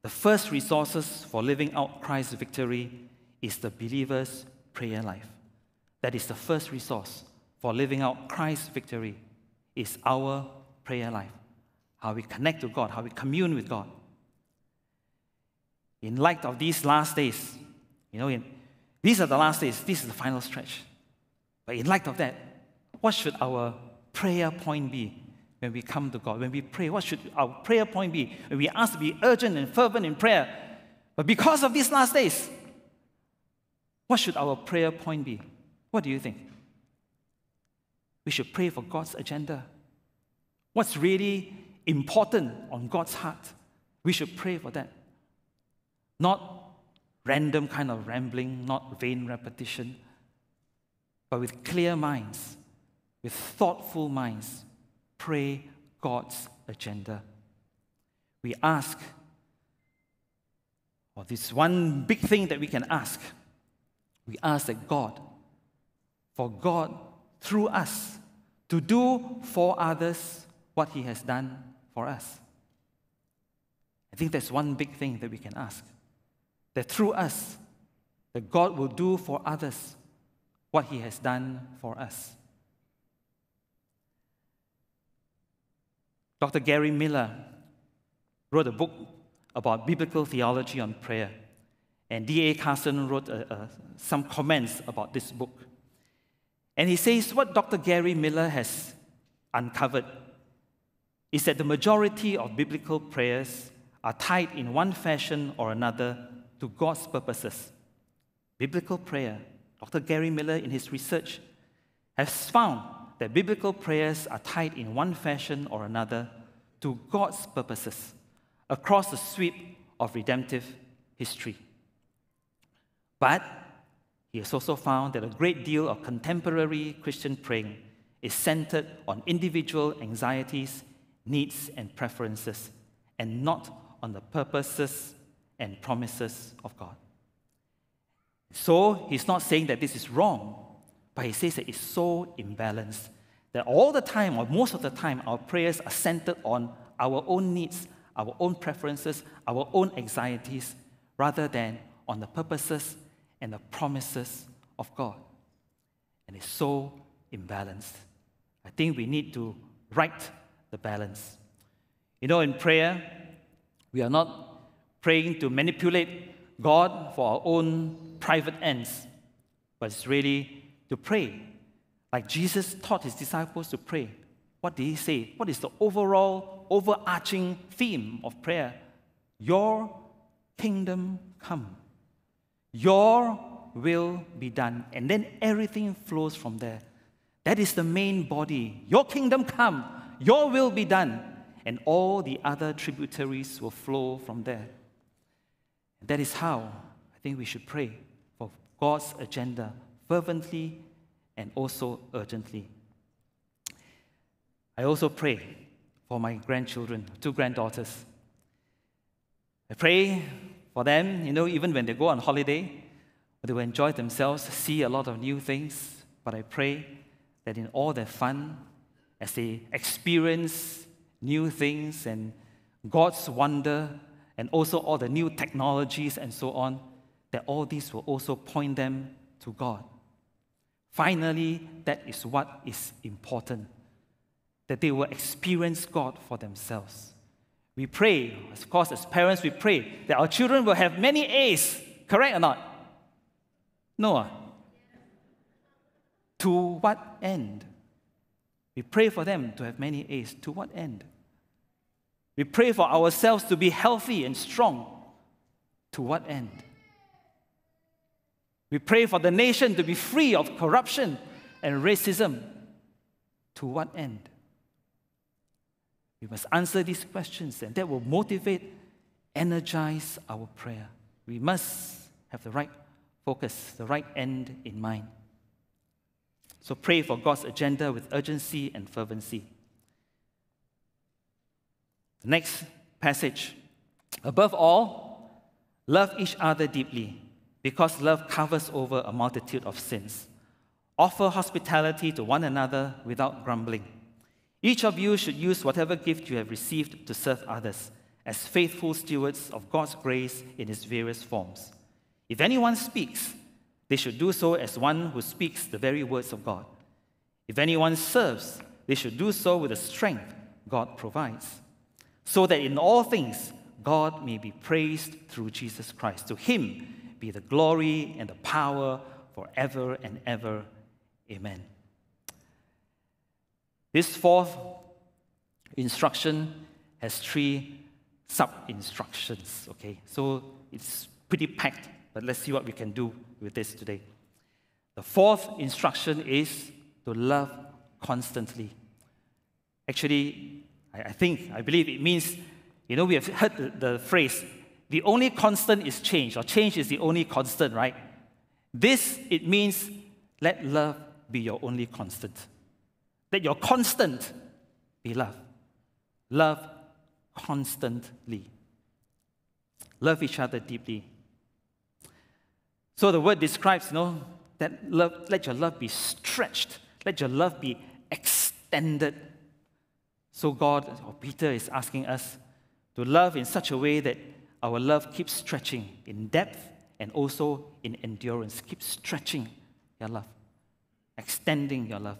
the first resources for living out Christ's victory is the believer's prayer life. That is the first resource for living out Christ's victory is our prayer life. How we connect to God, how we commune with God. In light of these last days, you know, in, these are the last days, this is the final stretch. But in light of that, what should our prayer point be when we come to God? When we pray, what should our prayer point be? When we ask to be urgent and fervent in prayer. But because of these last days, what should our prayer point be? What do you think? We should pray for God's agenda. What's really important on God's heart? We should pray for that. Not random kind of rambling, not vain repetition, but with clear minds, with thoughtful minds, pray God's agenda. We ask, or this one big thing that we can ask, we ask that God, for God through us, to do for others what He has done for us. I think that's one big thing that we can ask. That through us, that God will do for others what He has done for us. Dr. Gary Millar wrote a book about biblical theology on prayer. And D.A. Carson wrote uh, uh, some comments about this book. And he says what Dr. Gary Millar has uncovered is that the majority of biblical prayers are tied in one fashion or another to God's purposes. Biblical prayer, Dr. Gary Millar, in his research, has found that biblical prayers are tied in one fashion or another to God's purposes across the sweep of redemptive history. But he has also found that a great deal of contemporary Christian praying is centered on individual anxieties, needs, and preferences, and not on the purposes and promises of God. So he's not saying that this is wrong, but he says that it's so imbalanced that all the time, or most of the time, our prayers are centered on our own needs, our own preferences, our own anxieties, rather than on the purposes and the promises of God. And it's so imbalanced. I think we need to right the balance. You know, in prayer, we are not praying to manipulate God for our own private ends, but it's really to pray. Like Jesus taught his disciples to pray. What did he say? What is the overall, overarching theme of prayer? Your kingdom come. Your will be done. And then everything flows from there. That is the main body. Your kingdom come. Your will be done. And all the other tributaries will flow from there. That is how I think we should pray for God's agenda fervently and also urgently. I also pray for my grandchildren, two granddaughters. I pray for them, you know, even when they go on holiday, They will enjoy themselves, see a lot of new things. But I pray that in all their fun, as they experience new things and God's wonder, and also all the new technologies and so on, that all these will also point them to God. Finally, that is what is important that they will experience God for themselves. We pray, of course, as parents, we pray that our children will have many A's, correct or not? No. ah? To what end? We pray for them to have many A's. To what end? We pray for ourselves to be healthy and strong. To what end? We pray for the nation to be free of corruption and racism. To what end? We must answer these questions, and that will motivate, energize our prayer. We must have the right focus, the right end in mind. So pray for God's agenda with urgency and fervency. The next passage. Above all, love each other deeply, because love covers over a multitude of sins. Offer hospitality to one another without grumbling. Each of you should use whatever gift you have received to serve others as faithful stewards of God's grace in its various forms. If anyone speaks, they should do so as one who speaks the very words of God. If anyone serves, they should do so with the strength God provides, so that in all things God may be praised through Jesus Christ. To him be the glory and the power forever and ever. Amen. This fourth instruction has three sub instructions, okay? So it's pretty packed, but let's see what we can do with this today. The fourth instruction is to love constantly. Actually, I, think, I believe it means, you know, we have heard the, the phrase, the only constant is change, or change is the only constant, right? This, it means let love be your only constant. Let your constant be love. Love constantly. Love each other deeply. So the word describes, you know, that love, let your love be stretched, let your love be extended. So God or Peter is asking us to love in such a way that our love keeps stretching in depth and also in endurance. Keep stretching your love, extending your love.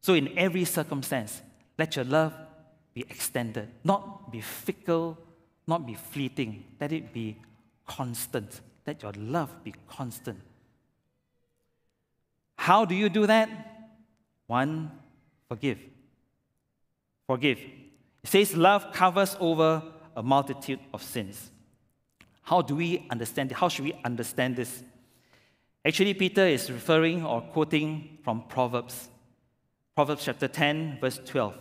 So in every circumstance, let your love be extended, not be fickle, not be fleeting. Let it be constant. Let your love be constant. How do you do that? One, forgive. Forgive. It says love covers over a multitude of sins. How do we understand? How should we understand this? Actually, Peter is referring or quoting from Proverbs, Proverbs chapter 10, verse 12.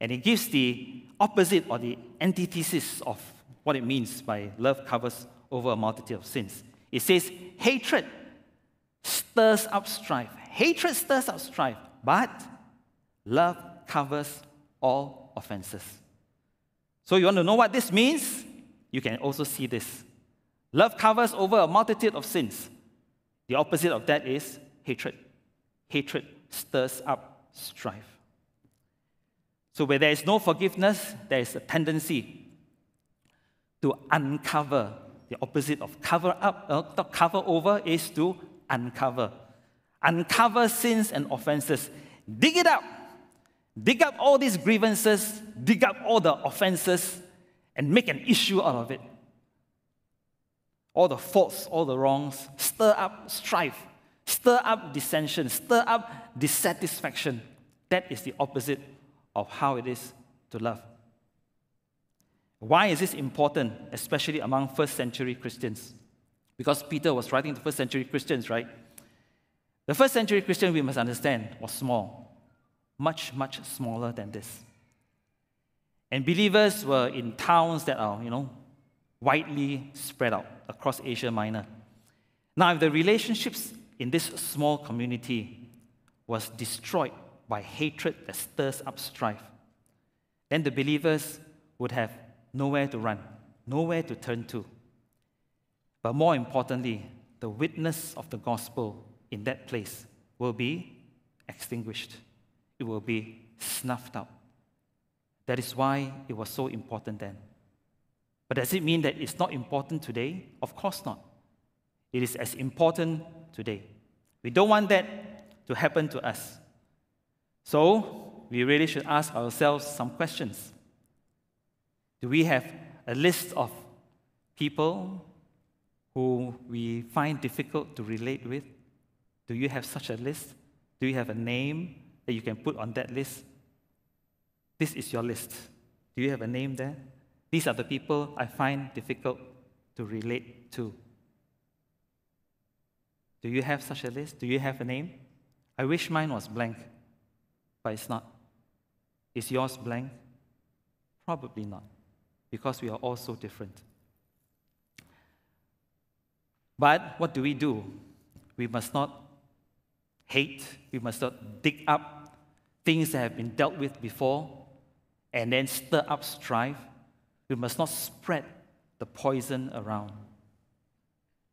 And it gives the opposite or the antithesis of what it means by love covers over a multitude of sins. It says, hatred stirs up strife. Hatred stirs up strife, but love covers all offenses. So, you want to know what this means? You can also see this. Love covers over a multitude of sins. The opposite of that is hatred. Hatred stirs up strife. So, where there is no forgiveness, there is a tendency to uncover. The opposite of cover up, uh, cover over is to uncover. Uncover sins and offenses. Dig it up. Dig up all these grievances, dig up all the offenses, and make an issue out of it. All the faults, all the wrongs, stir up strife, stir up dissension, stir up dissatisfaction. That is the opposite of how it is to love. Why is this important, especially among first century Christians? Because Peter was writing to first century Christians, right? The first century Christian, we must understand, was small, much, much smaller than this. And believers were in towns that are, you know, widely spread out across Asia Minor. Now, if the relationships in this small community was destroyed by hatred that stirs up strife, then the believers would have nowhere to run, nowhere to turn to. But more importantly, the witness of the gospel in that place will be extinguished. It will be snuffed out. That is why it was so important then. But does it mean that it's not important today? Of course not. It is as important today. We don't want that to happen to us. So, we really should ask ourselves some questions. Do we have a list of people who we find difficult to relate with? Do you have such a list? Do you have a name that you can put on that list? This is your list. Do you have a name there? These are the people I find difficult to relate to. Do you have such a list? Do you have a name? I wish mine was blank, but it's not. Is yours blank? Probably not, because we are all so different. But what do we do? We must not hate, we must not dig up things that have been dealt with before and then stir up strife. We must not spread the poison around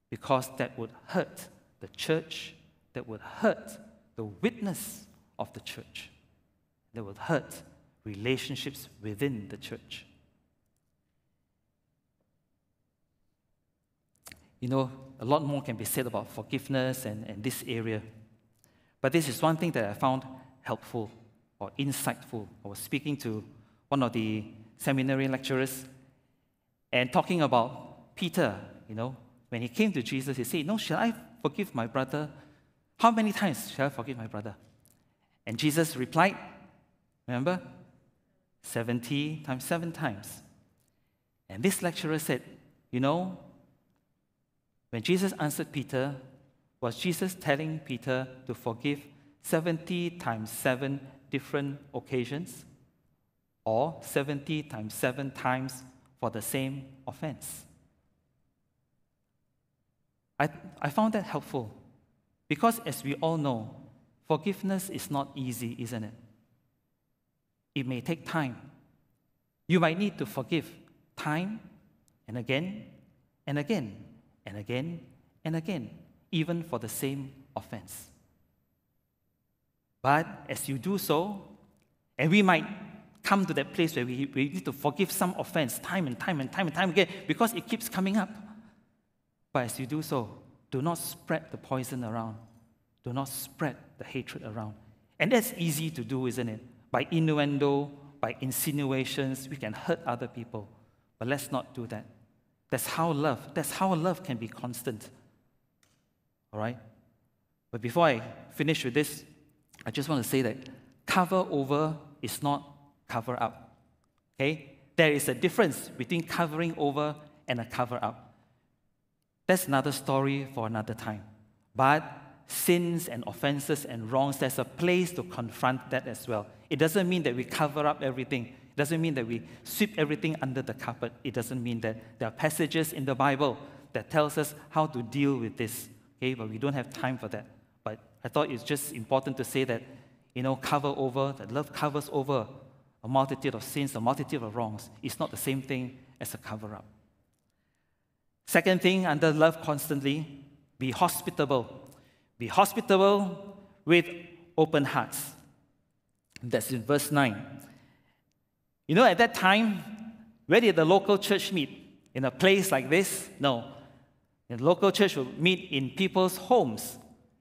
because that would hurt the church, that would hurt the witness of the church, that would hurt relationships within the church. You know, a lot more can be said about forgiveness and, and this area. But this is one thing that I found helpful or insightful. I was speaking to one of the seminary lecturers and talking about Peter, you know, when he came to Jesus, he said, No, shall I forgive my brother? How many times shall I forgive my brother? And Jesus replied, Remember? 70 times seven times. And this lecturer said, You know, when Jesus answered Peter, was Jesus telling Peter to forgive 70 times 7 different occasions or 70 times 7 times for the same offense? I, I found that helpful because, as we all know, forgiveness is not easy, isn't it? It may take time. You might need to forgive time and again and again and again and again, even for the same offense. But as you do so, and we might come to that place where we, we need to forgive some offense time and time and time and time again because it keeps coming up. But as you do so, do not spread the poison around. Do not spread the hatred around. And that's easy to do, isn't it? By innuendo, by insinuations, we can hurt other people. But let's not do that. That's how love, that's how love can be constant. All right? But before I finish with this, I just want to say that cover over is not cover up. Okay? There is a difference between covering over and a cover up. That's another story for another time. But sins and offenses and wrongs, there's a place to confront that as well. It doesn't mean that we cover up everything. It doesn't mean that we sweep everything under the carpet. It doesn't mean that there are passages in the Bible that tells us how to deal with this. Okay, but we don't have time for that. But I thought it's just important to say that, you know, cover over, that love covers over a multitude of sins, a multitude of wrongs. It's not the same thing as a cover up. Second thing, under love constantly, be hospitable. Be hospitable with open hearts. That's in verse 9. You know, at that time, where did the local church meet? In a place like this? No. The local church would meet in people's homes,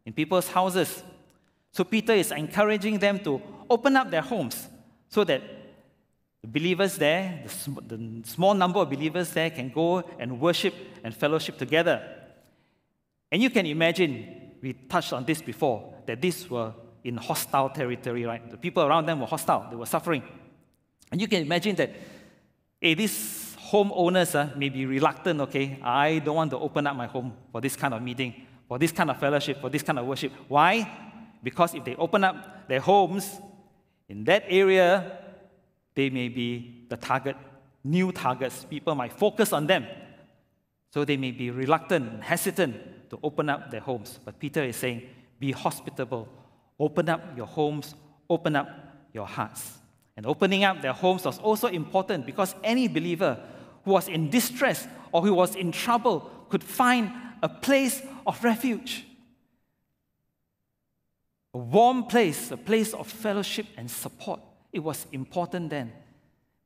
in people's houses. So Peter is encouraging them to open up their homes so that the believers there, the, sm- the small number of believers there, can go and worship and fellowship together. And you can imagine, we touched on this before, that these were in hostile territory, right? The people around them were hostile, they were suffering. And you can imagine that, hey, these homeowners uh, may be reluctant, okay? I don't want to open up my home for this kind of meeting, for this kind of fellowship, for this kind of worship. Why? Because if they open up their homes in that area, they may be the target, new targets. People might focus on them. So they may be reluctant, and hesitant to open up their homes. But Peter is saying, be hospitable. Open up your homes, open up your hearts. And opening up their homes was also important because any believer who was in distress or who was in trouble could find a place of refuge, a warm place, a place of fellowship and support. It was important then.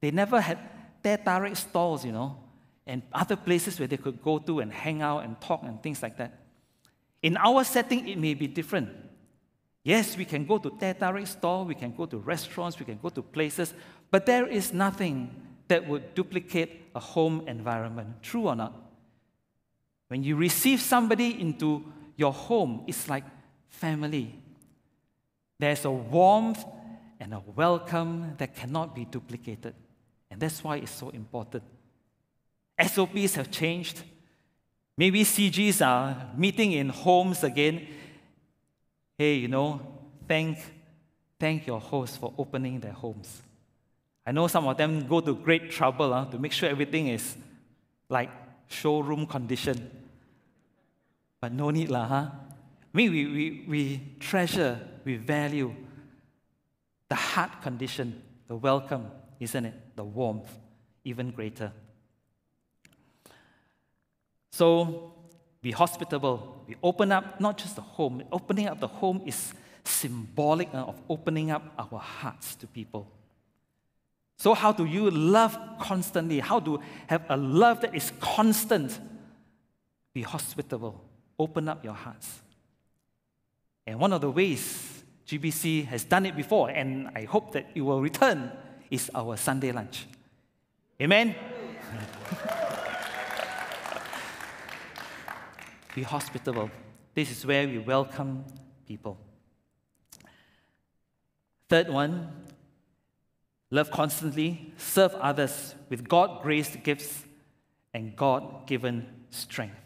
They never had teh tarik stalls, you know, and other places where they could go to and hang out and talk and things like that. In our setting, it may be different. Yes, we can go to teh tarik store, we can go to restaurants, we can go to places, but there is nothing that would duplicate a home environment. True or not? When you receive somebody into your home, it's like family. There's a warmth and a welcome that cannot be duplicated. And that's why it's so important. SOPs have changed. Maybe CGs are meeting in homes again. Hey, you know, thank, thank your hosts for opening their homes. I know some of them go to great trouble uh, to make sure everything is like showroom condition. But no need, lah, huh? We, we, we, we treasure, we value the heart condition, the welcome, isn't it? The warmth, even greater. So be hospitable. We open up not just the home, opening up the home is symbolic uh, of opening up our hearts to people. So, how do you love constantly? How to have a love that is constant? Be hospitable. Open up your hearts. And one of the ways GBC has done it before, and I hope that it will return, is our Sunday lunch. Amen? Be hospitable. This is where we welcome people. Third one, love constantly, serve others with God graced gifts and God given strength.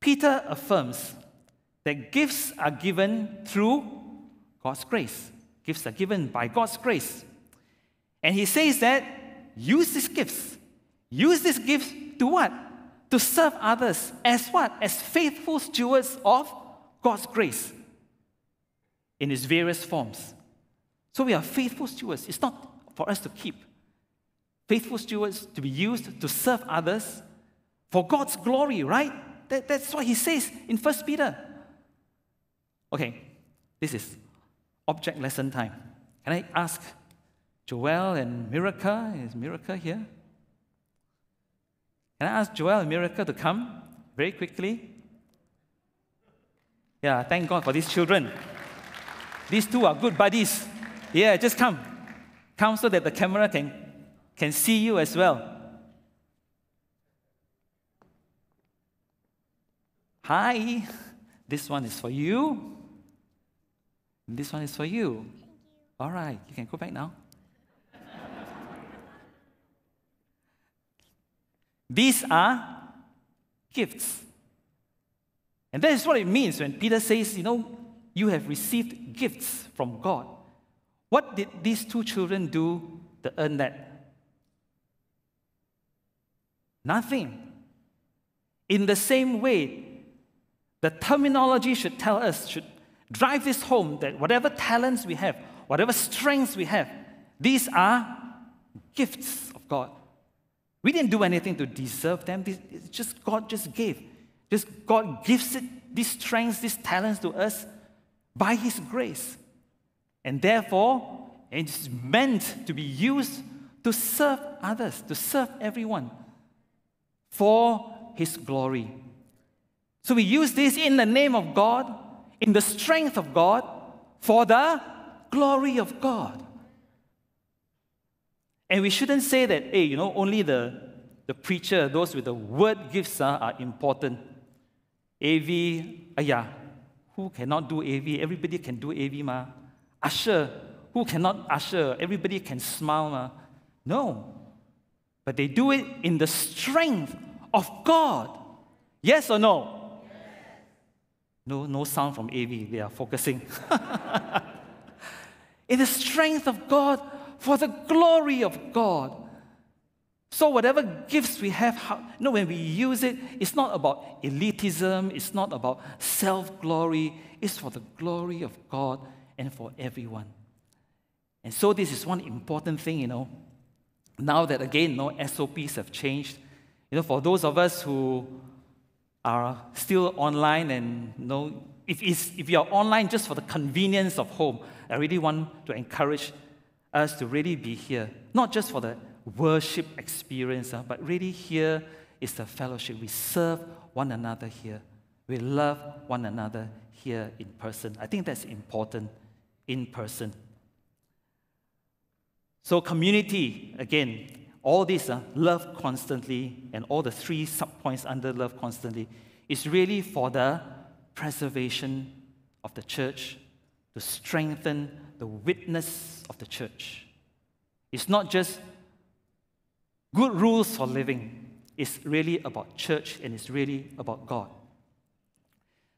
Peter affirms that gifts are given through God's grace. Gifts are given by God's grace. And he says that use these gifts. Use these gifts to what? To serve others as what? As faithful stewards of God's grace in its various forms. So we are faithful stewards. It's not for us to keep. Faithful stewards to be used to serve others for God's glory, right? That, that's what he says in First Peter. Okay, this is object lesson time. Can I ask Joel and Miracle? Is Miracle here? Can I ask Joel and Miracle to come very quickly? Yeah, thank God for these children. These two are good buddies. Yeah, just come. Come so that the camera can, can see you as well. Hi, this one is for you. This one is for you. All right, you can go back now. These are gifts. And that is what it means when Peter says, you know, you have received gifts from God. What did these two children do to earn that? Nothing. In the same way, the terminology should tell us, should drive this home that whatever talents we have, whatever strengths we have, these are gifts of God. We didn't do anything to deserve them. It's just God just gave. Just God gives it, these strengths, these talents to us by His grace. And therefore, it's meant to be used to serve others, to serve everyone for His glory. So we use this in the name of God, in the strength of God, for the glory of God. And we shouldn't say that, hey, you know, only the, the preacher, those with the word gifts uh, are important. AV, uh, yeah, who cannot do AV? Everybody can do AV, ma. Usher, who cannot usher? Everybody can smile, ma. No. But they do it in the strength of God. Yes or no? No, no sound from AV. They are focusing. in the strength of God for the glory of God. So, whatever gifts we have, how, you know, when we use it, it's not about elitism, it's not about self glory, it's for the glory of God and for everyone. And so, this is one important thing, you know. Now that again, no SOPs have changed, you know, for those of us who are still online and you know, if, if you're online just for the convenience of home, I really want to encourage us to really be here, not just for the worship experience, uh, but really here is the fellowship. We serve one another here. We love one another here in person. I think that's important in person. So, community, again, all this, uh, love constantly, and all the three subpoints under love constantly, is really for the preservation of the church, to strengthen the witness of the church. It's not just good rules for living, it's really about church and it's really about God.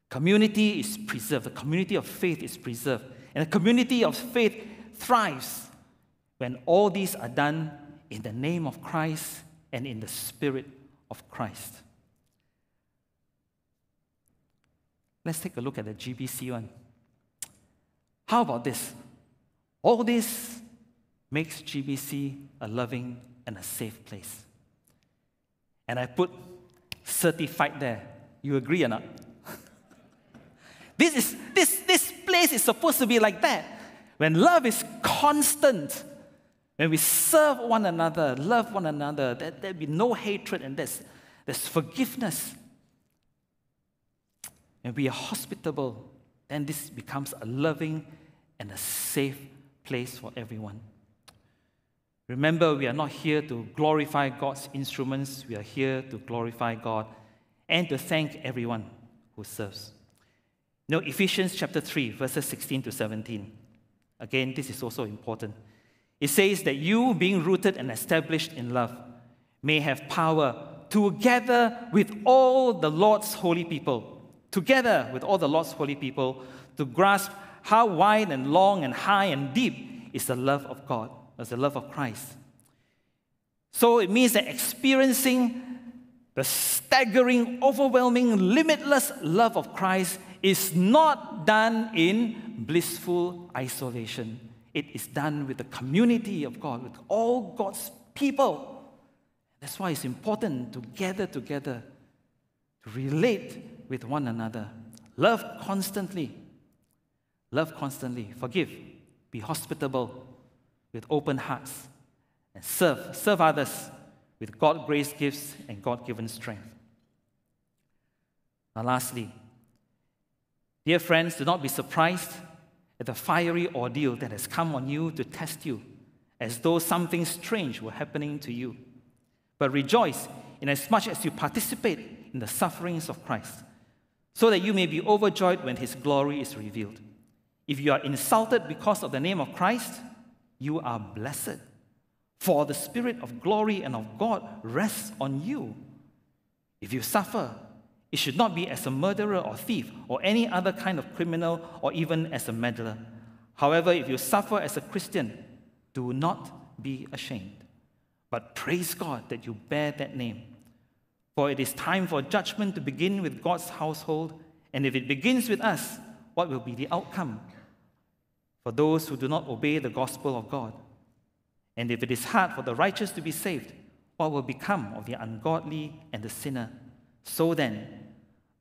Community is preserved, the community of faith is preserved, and the community of faith thrives when all these are done in the name of Christ and in the spirit of Christ. Let's take a look at the GBC one. How about this? All this makes GBC a loving and a safe place. And I put certified there. You agree or not? this, is, this, this place is supposed to be like that. When love is constant, when we serve one another, love one another, there, there'll be no hatred and there's, there's forgiveness. And we are hospitable, then this becomes a loving and a safe place for everyone. Remember, we are not here to glorify God's instruments, we are here to glorify God and to thank everyone who serves. Now, Ephesians chapter 3, verses 16 to 17. Again, this is also important. It says that you, being rooted and established in love, may have power together with all the Lord's holy people, together with all the Lord's holy people, to grasp how wide and long and high and deep is the love of God as the love of Christ. So it means that experiencing the staggering, overwhelming, limitless love of Christ is not done in blissful isolation. It is done with the community of God, with all God's people. That's why it's important to gather together, to relate with one another. Love constantly. Love constantly. Forgive. Be hospitable with open hearts and serve, serve others with God grace gifts and God given strength. Now, lastly, dear friends, do not be surprised at the fiery ordeal that has come on you to test you, as though something strange were happening to you. But rejoice inasmuch as you participate in the sufferings of Christ, so that you may be overjoyed when his glory is revealed. If you are insulted because of the name of Christ, you are blessed. For the Spirit of glory and of God rests on you. If you suffer, it should not be as a murderer or thief or any other kind of criminal or even as a meddler. However, if you suffer as a Christian, do not be ashamed, but praise God that you bear that name. For it is time for judgment to begin with God's household, and if it begins with us, what will be the outcome? for those who do not obey the gospel of God. And if it is hard for the righteous to be saved, what will become of the ungodly and the sinner? So then,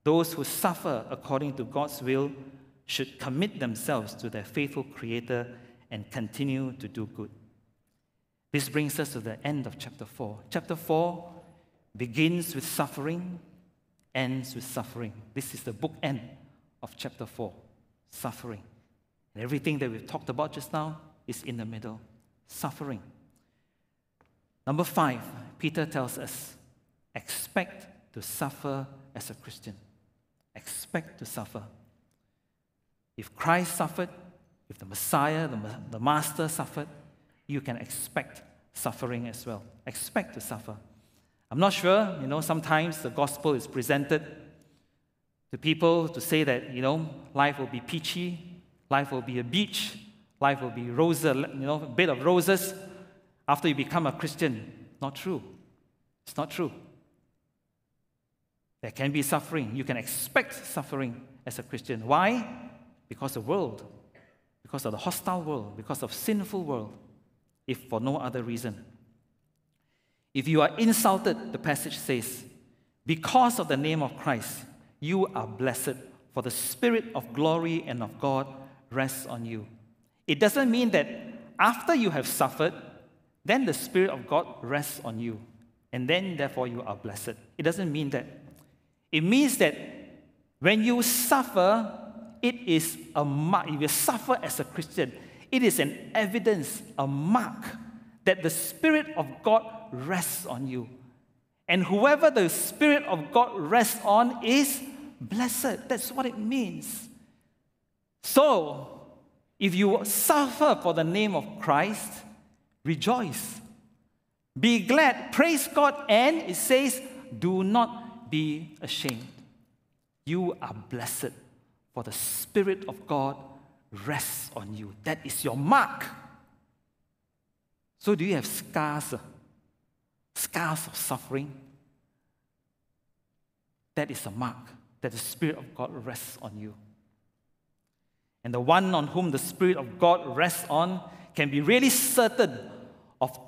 those who suffer according to God's will should commit themselves to their faithful Creator and continue to do good. This brings us to the end of chapter 4. Chapter 4 begins with suffering, ends with suffering. This is the bookend of chapter 4 suffering. And everything that we've talked about just now is in the middle suffering. Number five, Peter tells us expect to suffer as a Christian. Expect to suffer. If Christ suffered, if the Messiah, the, the Master suffered, you can expect suffering as well. Expect to suffer. I'm not sure, you know, sometimes the gospel is presented to people to say that, you know, life will be peachy, Life will be a beach. Life will be roses, you know, a bed of roses after you become a Christian. Not true. It's not true. There can be suffering. You can expect suffering as a Christian. Why? Because of the world, because of the hostile world, because of sinful world, if for no other reason. If you are insulted, the passage says, Because of the name of Christ, you are blessed, for the Spirit of glory and of God rests on you. It doesn't mean that after you have suffered, then the Spirit of God rests on you, and then therefore you are blessed. It doesn't mean that. It means that when you suffer, it is a mark. If you suffer as a Christian, it is an evidence, a mark that the Spirit of God rests on you. And whoever the Spirit of God rests on is blessed. That's what it means. So, if you suffer for the name of Christ, rejoice. Be glad, praise God, and it says, do not be ashamed. You are blessed, for the Spirit of God rests on you. That is your mark. So, do you have scars? Uh, scars of suffering? That is a mark that the Spirit of God rests on you. And the one on whom the Spirit of God rests on can be really certain of,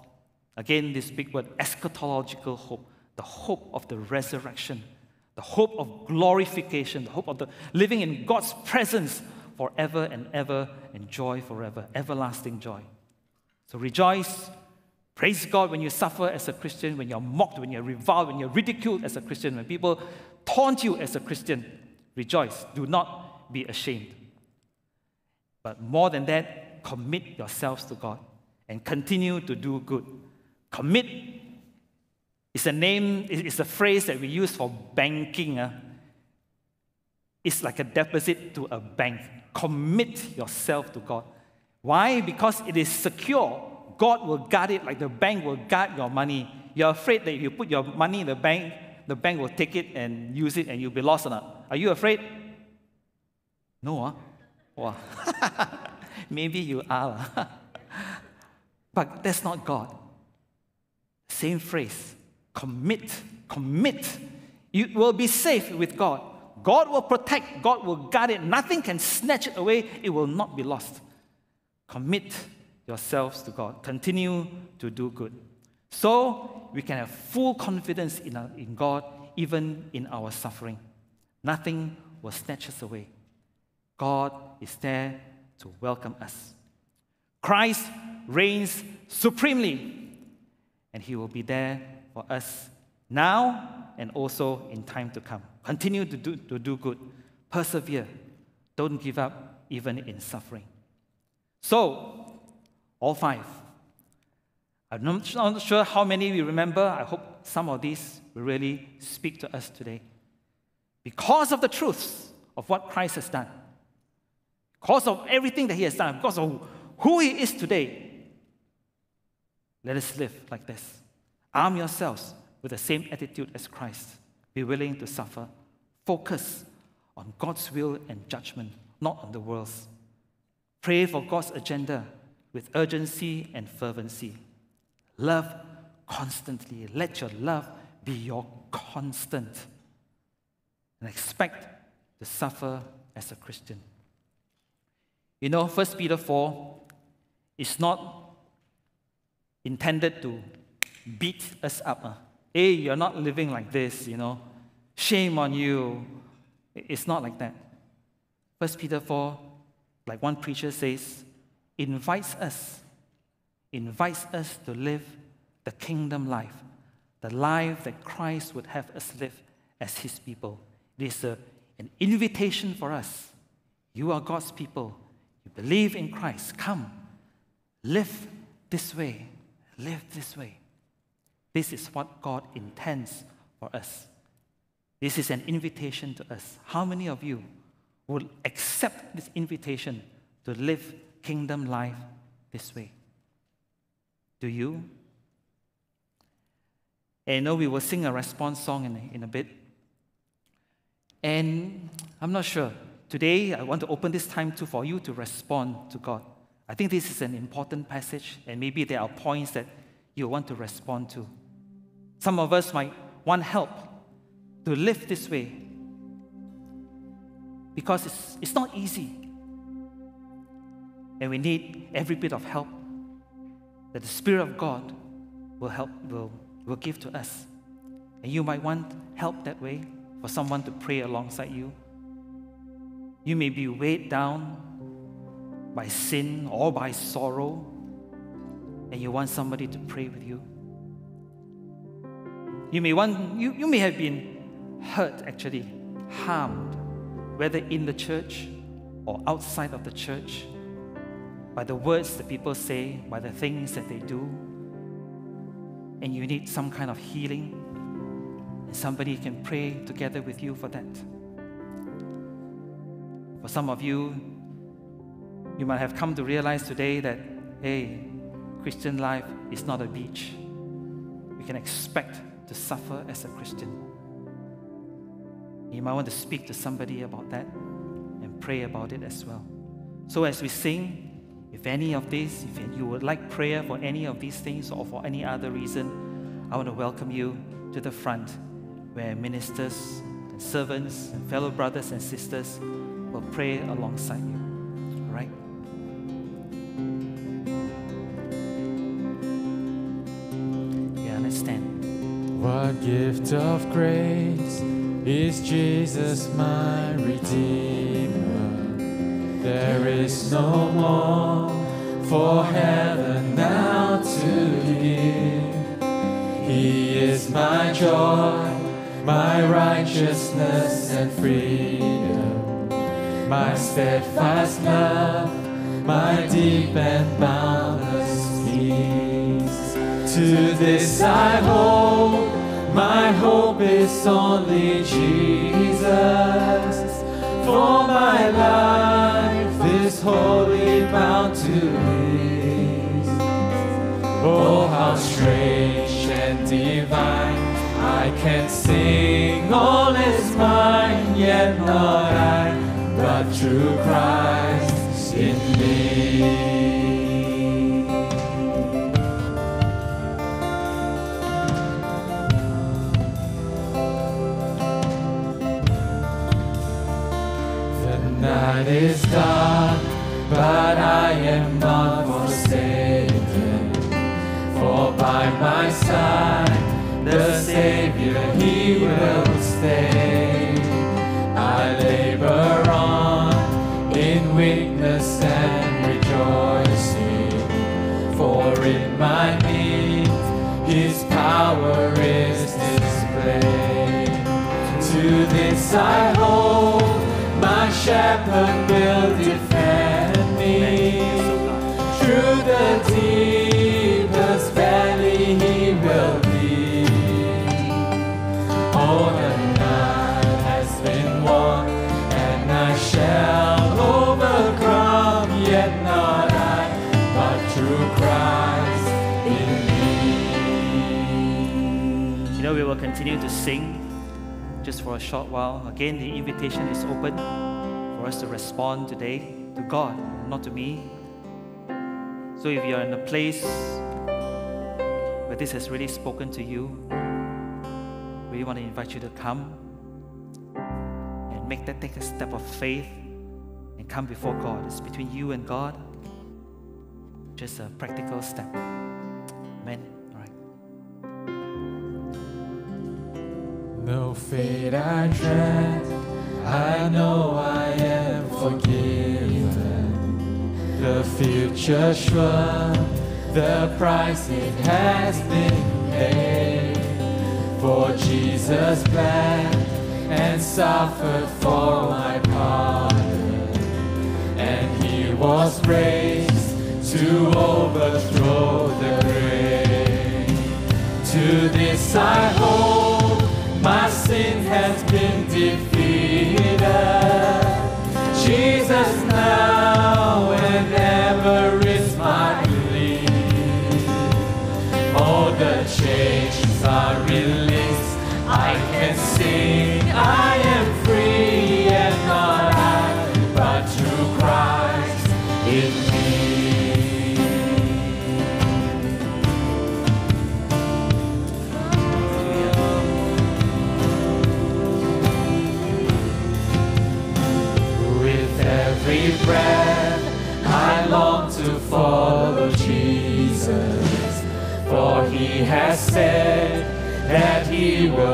again, this big word, eschatological hope, the hope of the resurrection, the hope of glorification, the hope of the living in God's presence forever and ever, and joy forever, everlasting joy. So rejoice, praise God when you suffer as a Christian, when you're mocked, when you're reviled, when you're ridiculed as a Christian, when people taunt you as a Christian. Rejoice, do not be ashamed. But more than that, commit yourselves to God and continue to do good. Commit is a name, it's a phrase that we use for banking. Uh. It's like a deposit to a bank. Commit yourself to God. Why? Because it is secure. God will guard it like the bank will guard your money. You're afraid that if you put your money in the bank, the bank will take it and use it and you'll be lost or not. Are you afraid? No, huh? Wow. Maybe you are. but that's not God. Same phrase. Commit. Commit. You will be safe with God. God will protect, God will guard it. Nothing can snatch it away, it will not be lost. Commit yourselves to God. Continue to do good. So we can have full confidence in, our, in God even in our suffering. Nothing will snatch us away. God is there to welcome us. Christ reigns supremely, and He will be there for us now and also in time to come. Continue to do, to do good, persevere, don't give up even in suffering. So, all five. I'm not, sure how many we remember. I hope some of these will really speak to us today. Because of the truths of what Christ has done, because of everything that He has done, because of who He is today, let us live like this. Arm yourselves with the same attitude as Christ. Be willing to suffer. Focus on God's will and judgment, not on the world's. Pray for God's agenda with urgency and fervency. Love constantly. Let your love be your constant. And expect to suffer as a Christian. You know, 1 Peter 4 is not intended to beat us up. Uh. Hey, you're not living like this, you know. Shame on you. It's not like that. 1 Peter 4, like one preacher says, invites us invites us to live the kingdom life, the life that Christ would have us live as his people. It is a, an invitation for us. You are God's people. You believe in Christ. Come, live this way. Live this way. This is what God intends for us. This is an invitation to us. How many of you will accept this invitation to live kingdom life this way? Do you? And I know we will sing a response song in a, in a bit. And I'm not sure. Today, I want to open this time to, for you to respond to God. I think this is an important passage, and maybe there are points that you want to respond to. Some of us might want help to live this way because it's, it's not easy. And we need every bit of help that the Spirit of God will help, will, will give to us. And you might want help that way for someone to pray alongside you. You may be weighed down by sin or by sorrow, and you want somebody to pray with you. You may want you, you may have been hurt actually, harmed, whether in the church or outside of the church, by the words that people say, by the things that they do, and you need some kind of healing, and somebody can pray together with you for that. For some of you, you might have come to realize today that, hey, Christian life is not a beach. You can expect to suffer as a Christian. You might want to speak to somebody about that and pray about it as well. So, as we sing, if any of these, if you would like prayer for any of these things or for any other reason, I want to welcome you to the front where ministers and servants and fellow brothers and sisters will pray alongside you.
What gift of grace is Jesus my Redeemer? There is no more for heaven now to give. He is my joy, my righteousness and freedom, my steadfast love, my deep and boundless peace. To this I hold, my hope is only Jesus. For my life is wholly bound to His. Oh, how strange and divine! I can sing all is mine, yet not I, but through Christ in me. Night is dark, but I am not forsaken. For by my side, the Savior, He will stay. I labor on in weakness and rejoicing. For in my need, His power is displayed. To this I hold, shepherd will defend me. Through the deepest valley he will the night has been won, and I shall overcome, yet not I, but through Christ in me.
You know, we will continue to sing just for a short while. Again, the invitation is open for us to respond today to God, not to me. So if you're in a place where this has really spoken to you, we want to invite you to come and make that take a step of faith and come before God. It's between you and God. Just a practical step. Amen. Right.
No fate I dread, I know I am forgiven. The future sure, the price it has been paid. For Jesus bled and suffered for my pardon, and he was raised to overthrow the grave. To this I hold, my sin has been defeated. Jesus now and ever is my belief. All the chains are released. I can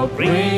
bring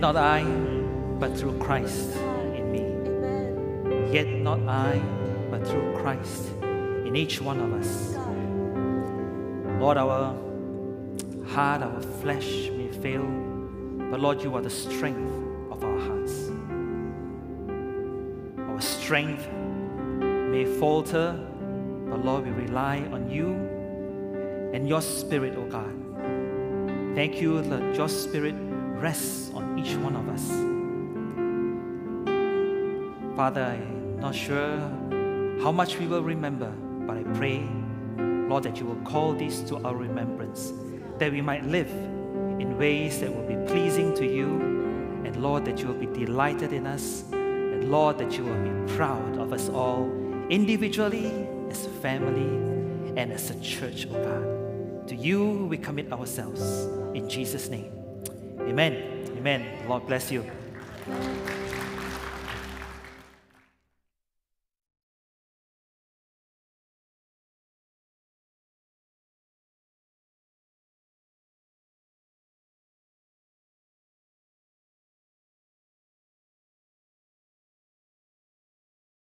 Not I, but through Christ in me. Yet not I, but through Christ in
each one of us. Lord, our heart, our flesh may fail, but Lord, you are the strength of our hearts. Our strength may falter, but Lord, we rely on you and your spirit, O God. Thank you that your spirit rests each one of us. Father, I'm not sure how much we will remember, but I pray, Lord, that you will call this to our remembrance, that we might live in ways that will be pleasing to you, and Lord, that you will be delighted in us, and Lord, that you will be proud of us all, individually, as a family, and as a church, oh God. To you we commit ourselves. In Jesus' name. Amen. Amen. Lord bless you.